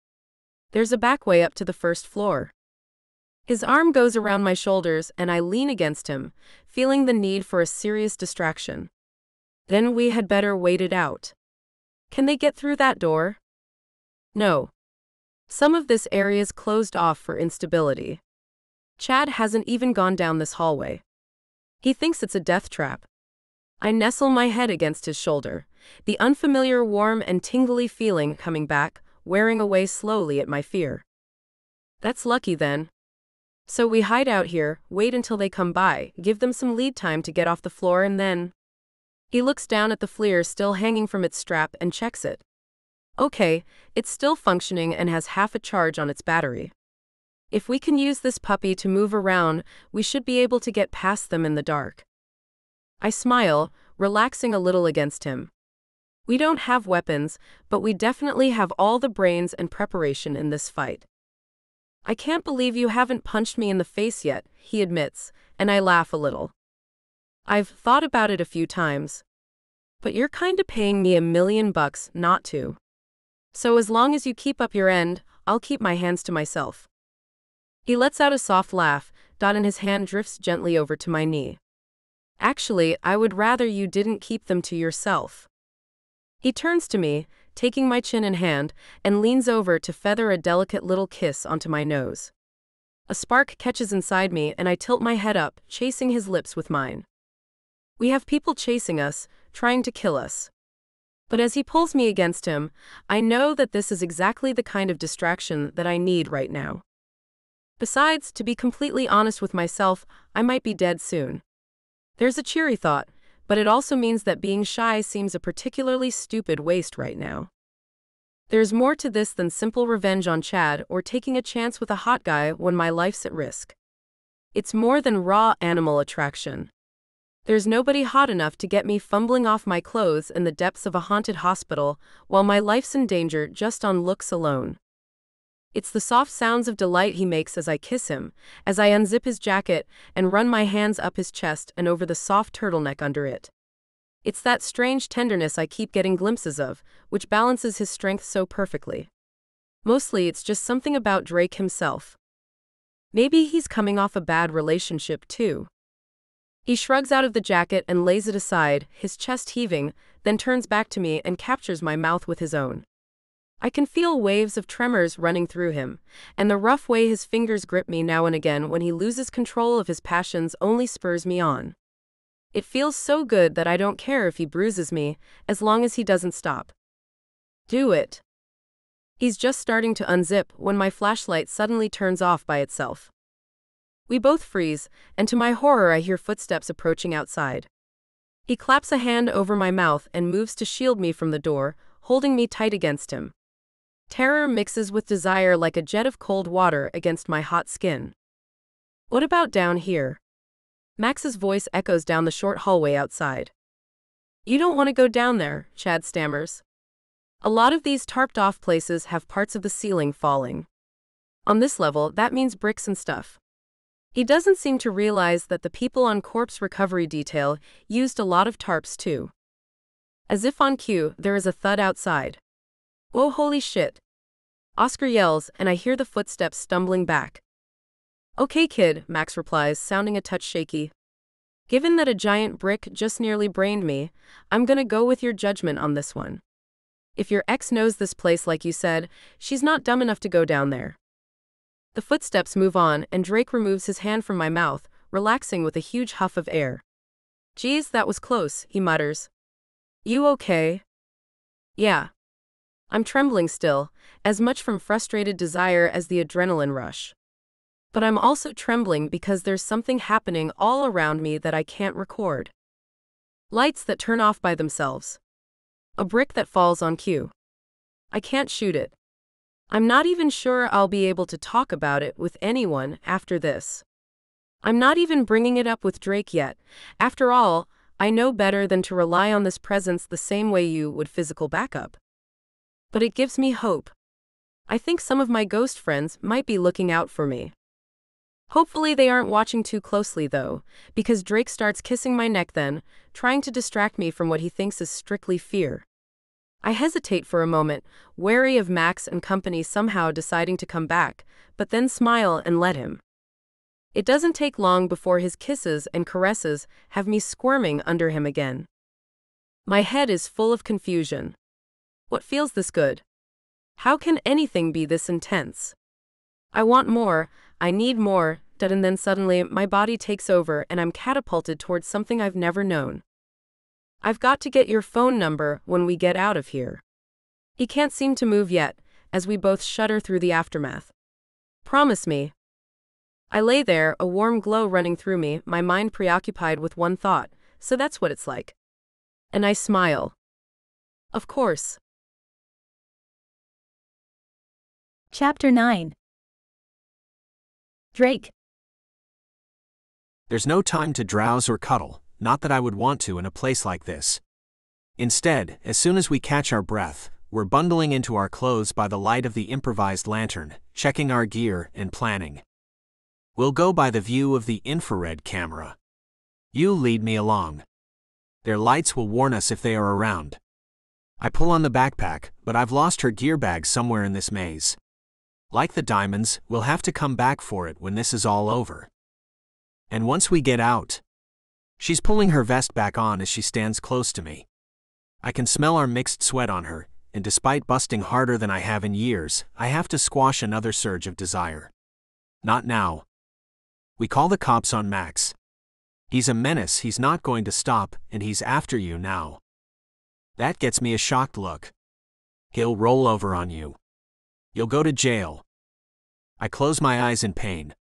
There's a back way up to the first floor. His arm goes around my shoulders and I lean against him, feeling the need for a serious distraction. Then we had better wait it out. Can they get through that door? No. Some of this area is closed off for instability. Chad hasn't even gone down this hallway. He thinks it's a death trap. I nestle my head against his shoulder, the unfamiliar warm and tingly feeling coming back, wearing away slowly at my fear. That's lucky then. So we hide out here, wait until they come by, give them some lead time to get off the floor, and then. He looks down at the FLIR still hanging from its strap and checks it. Okay, it's still functioning and has half a charge on its battery. If we can use this puppy to move around, we should be able to get past them in the dark. I smile, relaxing a little against him. We don't have weapons, but we definitely have all the brains and preparation in this fight. I can't believe you haven't punched me in the face yet, he admits, and I laugh a little. I've thought about it a few times. But you're kinda paying me a million bucks not to. So as long as you keep up your end, I'll keep my hands to myself. He lets out a soft laugh, dot and his hand drifts gently over to my knee. Actually, I would rather you didn't keep them to yourself. He turns to me, taking my chin in hand, and leans over to feather a delicate little kiss onto my nose. A spark catches inside me, and I tilt my head up, chasing his lips with mine. We have people chasing us, trying to kill us. But as he pulls me against him, I know that this is exactly the kind of distraction that I need right now. Besides, to be completely honest with myself, I might be dead soon. There's a cheery thought, but it also means that being shy seems a particularly stupid waste right now. There's more to this than simple revenge on Chad or taking a chance with a hot guy when my life's at risk. It's more than raw animal attraction. There's nobody hot enough to get me fumbling off my clothes in the depths of a haunted hospital while my life's in danger just on looks alone. It's the soft sounds of delight he makes as I kiss him, as I unzip his jacket and run my hands up his chest and over the soft turtleneck under it. It's that strange tenderness I keep getting glimpses of, which balances his strength so perfectly. Mostly it's just something about Drake himself. Maybe he's coming off a bad relationship too. He shrugs out of the jacket and lays it aside, his chest heaving, then turns back to me and captures my mouth with his own. I can feel waves of tremors running through him, and the rough way his fingers grip me now and again when he loses control of his passions only spurs me on. It feels so good that I don't care if he bruises me, as long as he doesn't stop. Do it. He's just starting to unzip when my flashlight suddenly turns off by itself. We both freeze, and to my horror, I hear footsteps approaching outside. He claps a hand over my mouth and moves to shield me from the door, holding me tight against him. Terror mixes with desire like a jet of cold water against my hot skin. What about down here? Max's voice echoes down the short hallway outside. You don't want to go down there, Chad stammers. A lot of these tarped off places have parts of the ceiling falling. On this level, that means bricks and stuff. He doesn't seem to realize that the people on corpse recovery detail used a lot of tarps too. As if on cue, there is a thud outside. Whoa, holy shit. Oscar yells, and I hear the footsteps stumbling back. Okay, kid, Max replies, sounding a touch shaky. Given that a giant brick just nearly brained me, I'm gonna go with your judgment on this one. If your ex knows this place like you said, she's not dumb enough to go down there. The footsteps move on, and Drake removes his hand from my mouth, relaxing with a huge huff of air. Geez, that was close, he mutters. You okay? Yeah. I'm trembling still, as much from frustrated desire as the adrenaline rush. But I'm also trembling because there's something happening all around me that I can't record. Lights that turn off by themselves. A brick that falls on cue. I can't shoot it. I'm not even sure I'll be able to talk about it with anyone after this. I'm not even bringing it up with Drake yet. After all, I know better than to rely on this presence the same way you would physical backup. But it gives me hope. I think some of my ghost friends might be looking out for me. Hopefully, they aren't watching too closely, though, because Drake starts kissing my neck then, trying to distract me from what he thinks is strictly fear. I hesitate for a moment, wary of Max and company somehow deciding to come back, but then smile and let him. It doesn't take long before his kisses and caresses have me squirming under him again. My head is full of confusion. What feels this good? How can anything be this intense? I want more, I need more, and then suddenly my body takes over and I'm catapulted towards something I've never known. I've got to get your phone number when we get out of here. He can't seem to move yet, as we both shudder through the aftermath. Promise me. I lay there, a warm glow running through me, my mind preoccupied with one thought. So that's what it's like. And I smile. Of course. Chapter 9 Drake, There's no time to drowse or cuddle, not that I would want to in a place like this. Instead, as soon as we catch our breath, we're bundling into our clothes by the light of the improvised lantern, checking our gear and planning. We'll go by the view of the infrared camera. You lead me along. Their lights will warn us if they are around. I pull on the backpack, but I've lost her gear bag somewhere in this maze. Like the diamonds, we'll have to come back for it when this is all over. And once we get out, she's pulling her vest back on as she stands close to me. I can smell our mixed sweat on her, and despite busting harder than I have in years, I have to squash another surge of desire. Not now. We call the cops on Max. He's a menace, he's not going to stop, and he's after you now. That gets me a shocked look. He'll roll over on you. You'll go to jail. I close my eyes in pain.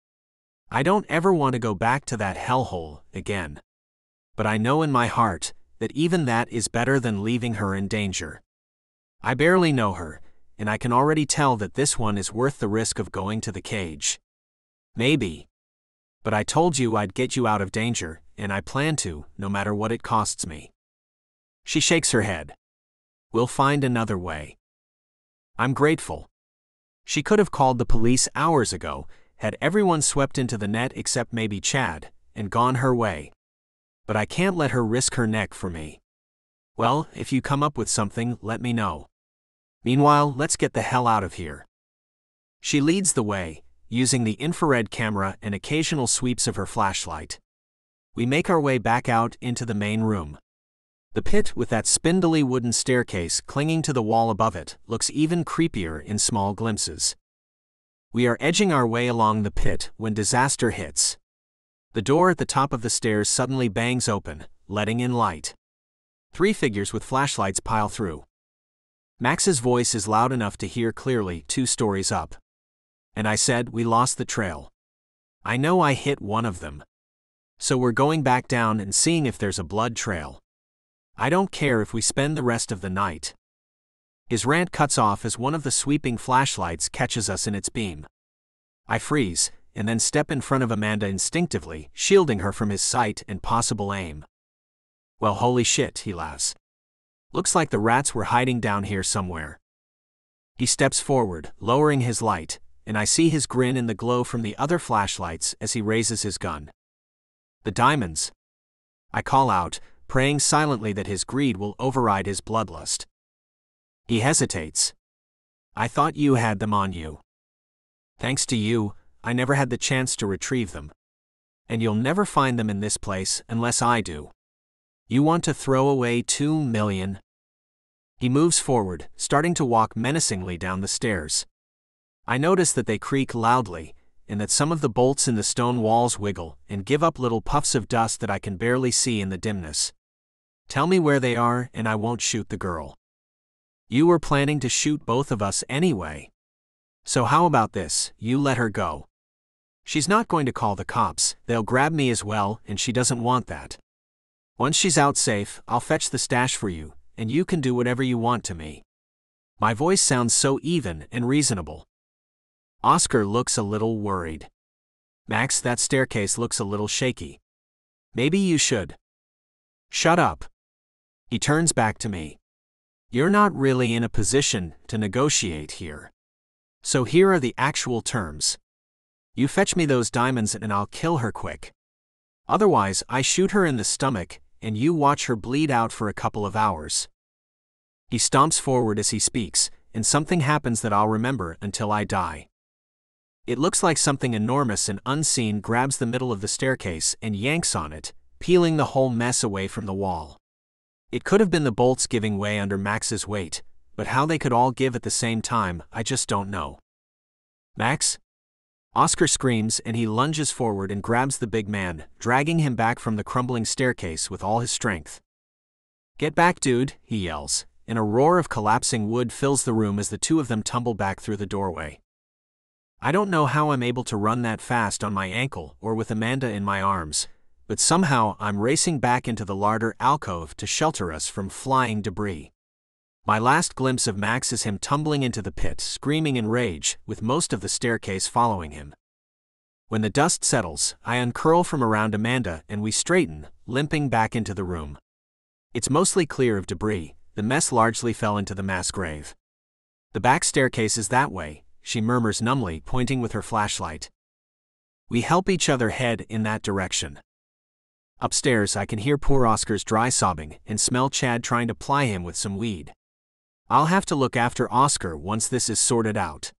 I don't ever want to go back to that hellhole again. But I know in my heart that even that is better than leaving her in danger. I barely know her, and I can already tell that this one is worth the risk of going to the cage. Maybe. But I told you I'd get you out of danger, and I plan to, no matter what it costs me. She shakes her head. We'll find another way. I'm grateful. She could have called the police hours ago, had everyone swept into the net except maybe Chad, and gone her way. But I can't let her risk her neck for me. Well, if you come up with something, let me know. Meanwhile, let's get the hell out of here. She leads the way, using the infrared camera and occasional sweeps of her flashlight. We make our way back out into the main room. The pit, with that spindly wooden staircase clinging to the wall above it, looks even creepier in small glimpses. We are edging our way along the pit when disaster hits. The door at the top of the stairs suddenly bangs open, letting in light. Three figures with flashlights pile through. Max's voice is loud enough to hear clearly two stories up. And I said, We lost the trail. I know I hit one of them. So we're going back down and seeing if there's a blood trail. I don't care if we spend the rest of the night. His rant cuts off as one of the sweeping flashlights catches us in its beam. I freeze, and then step in front of Amanda instinctively, shielding her from his sight and possible aim. Well, holy shit, he laughs. Looks like the rats were hiding down here somewhere. He steps forward, lowering his light, and I see his grin in the glow from the other flashlights as he raises his gun. The diamonds. I call out, praying silently that his greed will override his bloodlust. He hesitates. I thought you had them on you. Thanks to you, I never had the chance to retrieve them. And you'll never find them in this place unless I do. You want to throw away two million? He moves forward, starting to walk menacingly down the stairs. I notice that they creak loudly, and that some of the bolts in the stone walls wiggle and give up little puffs of dust that I can barely see in the dimness. Tell me where they are, and I won't shoot the girl. You were planning to shoot both of us anyway. So, how about this? You let her go. She's not going to call the cops, they'll grab me as well, and she doesn't want that. Once she's out safe, I'll fetch the stash for you, and you can do whatever you want to me. My voice sounds so even and reasonable. Oscar looks a little worried. Max, that staircase looks a little shaky. Maybe you should. Shut up. He turns back to me. You're not really in a position to negotiate here. So here are the actual terms. You fetch me those diamonds and I'll kill her quick. Otherwise, I shoot her in the stomach and you watch her bleed out for a couple of hours. He stomps forward as he speaks, and something happens that I'll remember until I die. It looks like something enormous and unseen grabs the middle of the staircase and yanks on it, peeling the whole mess away from the wall. It could have been the bolts giving way under Max's weight, but how they could all give at the same time, I just don't know. Max? Oscar screams and he lunges forward and grabs the big man, dragging him back from the crumbling staircase with all his strength. Get back, dude, he yells, and a roar of collapsing wood fills the room as the two of them tumble back through the doorway. I don't know how I'm able to run that fast on my ankle or with Amanda in my arms, but somehow I'm racing back into the larder alcove to shelter us from flying debris. My last glimpse of Max is him tumbling into the pit, screaming in rage, with most of the staircase following him. When the dust settles, I uncurl from around Amanda and we straighten, limping back into the room. It's mostly clear of debris, the mess largely fell into the mass grave. The back staircase is that way, she murmurs numbly, pointing with her flashlight. We help each other head in that direction. Upstairs, I can hear poor Oscar's dry sobbing and smell Chad trying to ply him with some weed. I'll have to look after Oscar once this is sorted out.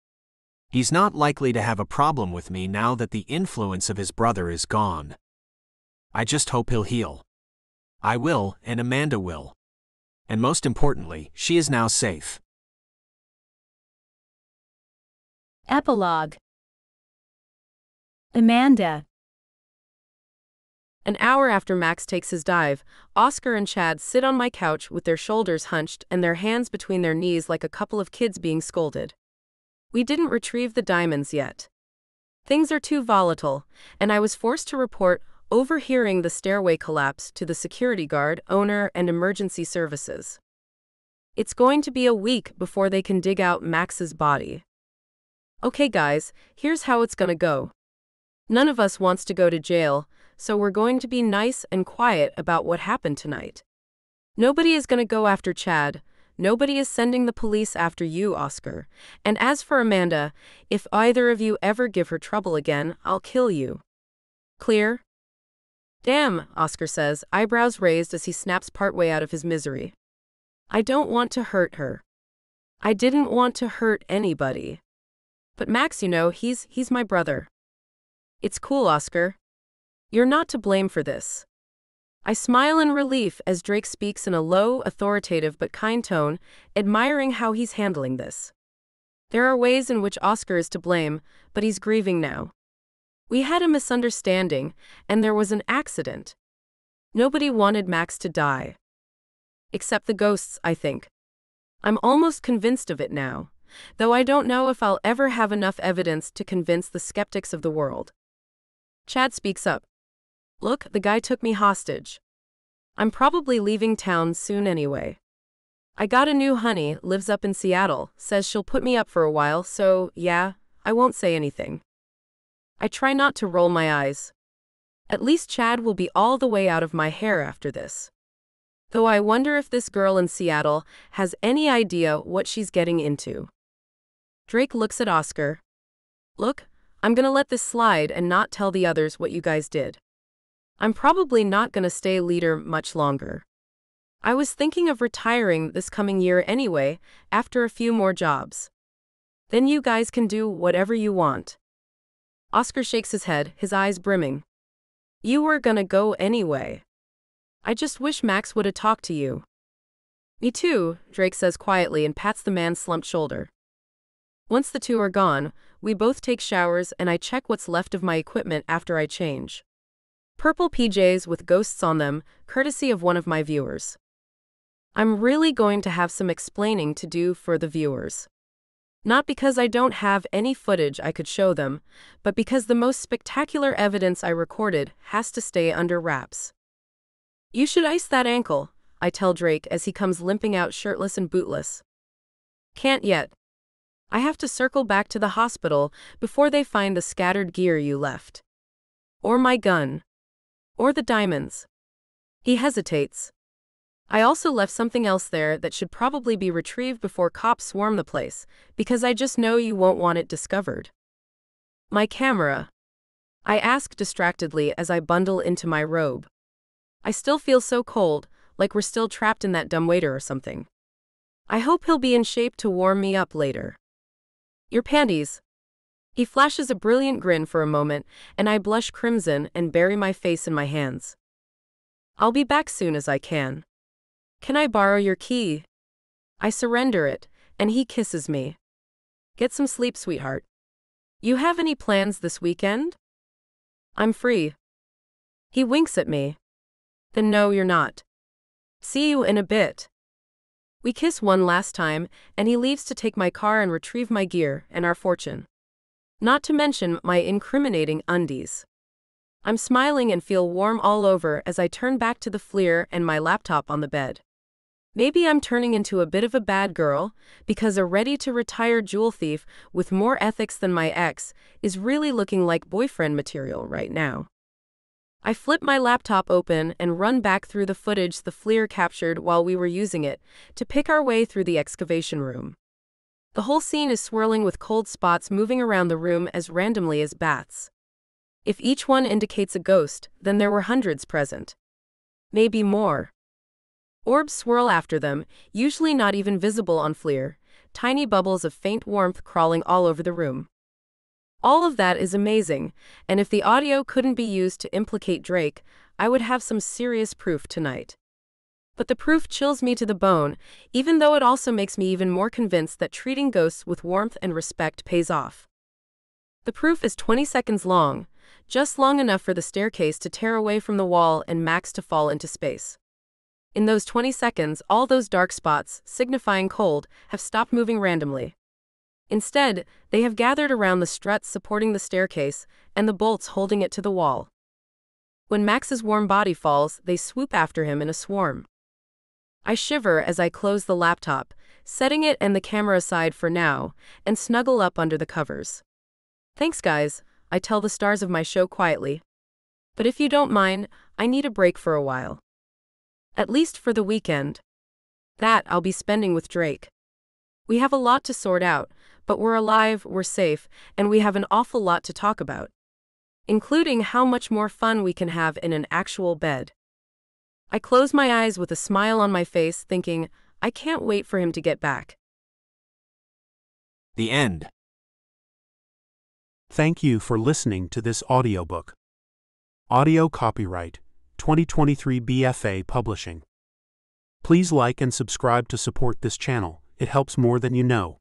He's not likely to have a problem with me now that the influence of his brother is gone. I just hope he'll heal. I will, and Amanda will. And most importantly, she is now safe. Epilogue Amanda. An hour after Max takes his dive, Oscar and Chad sit on my couch with their shoulders hunched and their hands between their knees like a couple of kids being scolded. We didn't retrieve the diamonds yet. Things are too volatile, and I was forced to report overhearing the stairway collapse to the security guard, owner, and emergency services. It's going to be a week before they can dig out Max's body. Okay, guys, here's how it's gonna go. None of us wants to go to jail, so we're going to be nice and quiet about what happened tonight. Nobody is going to go after Chad. Nobody is sending the police after you, Oscar. And as for Amanda, if either of you ever give her trouble again, I'll kill you. Clear? Damn, Oscar says, eyebrows raised as he snaps partway out of his misery. I don't want to hurt her. I didn't want to hurt anybody. But Max, you know, he's he's my brother. It's cool, Oscar. You're not to blame for this. I smile in relief as Drake speaks in a low, authoritative but kind tone, admiring how he's handling this. There are ways in which Oscar is to blame, but he's grieving now. We had a misunderstanding, and there was an accident. Nobody wanted Max to die. Except the ghosts, I think. I'm almost convinced of it now, though I don't know if I'll ever have enough evidence to convince the skeptics of the world. Chad speaks up. Look, the guy took me hostage. I'm probably leaving town soon anyway. I got a new honey, lives up in Seattle, says she'll put me up for a while, so, yeah, I won't say anything. I try not to roll my eyes. At least Chad will be all the way out of my hair after this. Though I wonder if this girl in Seattle has any idea what she's getting into. Drake looks at Oscar. Look, I'm gonna let this slide and not tell the others what you guys did. I'm probably not going to stay leader much longer. I was thinking of retiring this coming year anyway, after a few more jobs. Then you guys can do whatever you want. Oscar shakes his head, his eyes brimming. You were gonna go anyway. I just wish Max would have talked to you. Me too, Drake says quietly and pats the man's slumped shoulder. Once the two are gone, we both take showers and I check what's left of my equipment after I change. Purple PJs with ghosts on them, courtesy of one of my viewers. I'm really going to have some explaining to do for the viewers. Not because I don't have any footage I could show them, but because the most spectacular evidence I recorded has to stay under wraps. You should ice that ankle, I tell Drake as he comes limping out shirtless and bootless. Can't yet. I have to circle back to the hospital before they find the scattered gear you left. Or my gun. Or the diamonds. He hesitates. I also left something else there that should probably be retrieved before cops swarm the place, because I just know you won't want it discovered. My camera. I ask distractedly as I bundle into my robe. I still feel so cold, like we're still trapped in that dumbwaiter or something. I hope he'll be in shape to warm me up later. Your panties, he flashes a brilliant grin for a moment, and I blush crimson and bury my face in my hands. I'll be back soon as I can. Can I borrow your key? I surrender it, and he kisses me. Get some sleep, sweetheart. You have any plans this weekend? I'm free. He winks at me. Then no, you're not. See you in a bit. We kiss one last time, and he leaves to take my car and retrieve my gear and our fortune. Not to mention my incriminating undies. I'm smiling and feel warm all over as I turn back to the FLIR and my laptop on the bed. Maybe I'm turning into a bit of a bad girl, because a ready to retire jewel thief with more ethics than my ex is really looking like boyfriend material right now. I flip my laptop open and run back through the footage the FLIR captured while we were using it to pick our way through the excavation room. The whole scene is swirling with cold spots moving around the room as randomly as bats. If each one indicates a ghost, then there were hundreds present. Maybe more. Orbs swirl after them, usually not even visible on FLIR, tiny bubbles of faint warmth crawling all over the room. All of that is amazing, and if the audio couldn't be used to implicate Drake, I would have some serious proof tonight. But the proof chills me to the bone, even though it also makes me even more convinced that treating ghosts with warmth and respect pays off. The proof is 20 seconds long, just long enough for the staircase to tear away from the wall and Max to fall into space. In those 20 seconds, all those dark spots, signifying cold, have stopped moving randomly. Instead, they have gathered around the struts supporting the staircase and the bolts holding it to the wall. When Max's warm body falls, they swoop after him in a swarm. I shiver as I close the laptop, setting it and the camera aside for now, and snuggle up under the covers. Thanks, guys, I tell the stars of my show quietly. But if you don't mind, I need a break for a while. At least for the weekend. That I'll be spending with Drake. We have a lot to sort out, but we're alive, we're safe, and we have an awful lot to talk about. Including how much more fun we can have in an actual bed. I close my eyes with a smile on my face, thinking, I can't wait for him to get back. The end. Thank you for listening to this audiobook. Audio copyright 2023 BFA Publishing. Please like and subscribe to support this channel, it helps more than you know.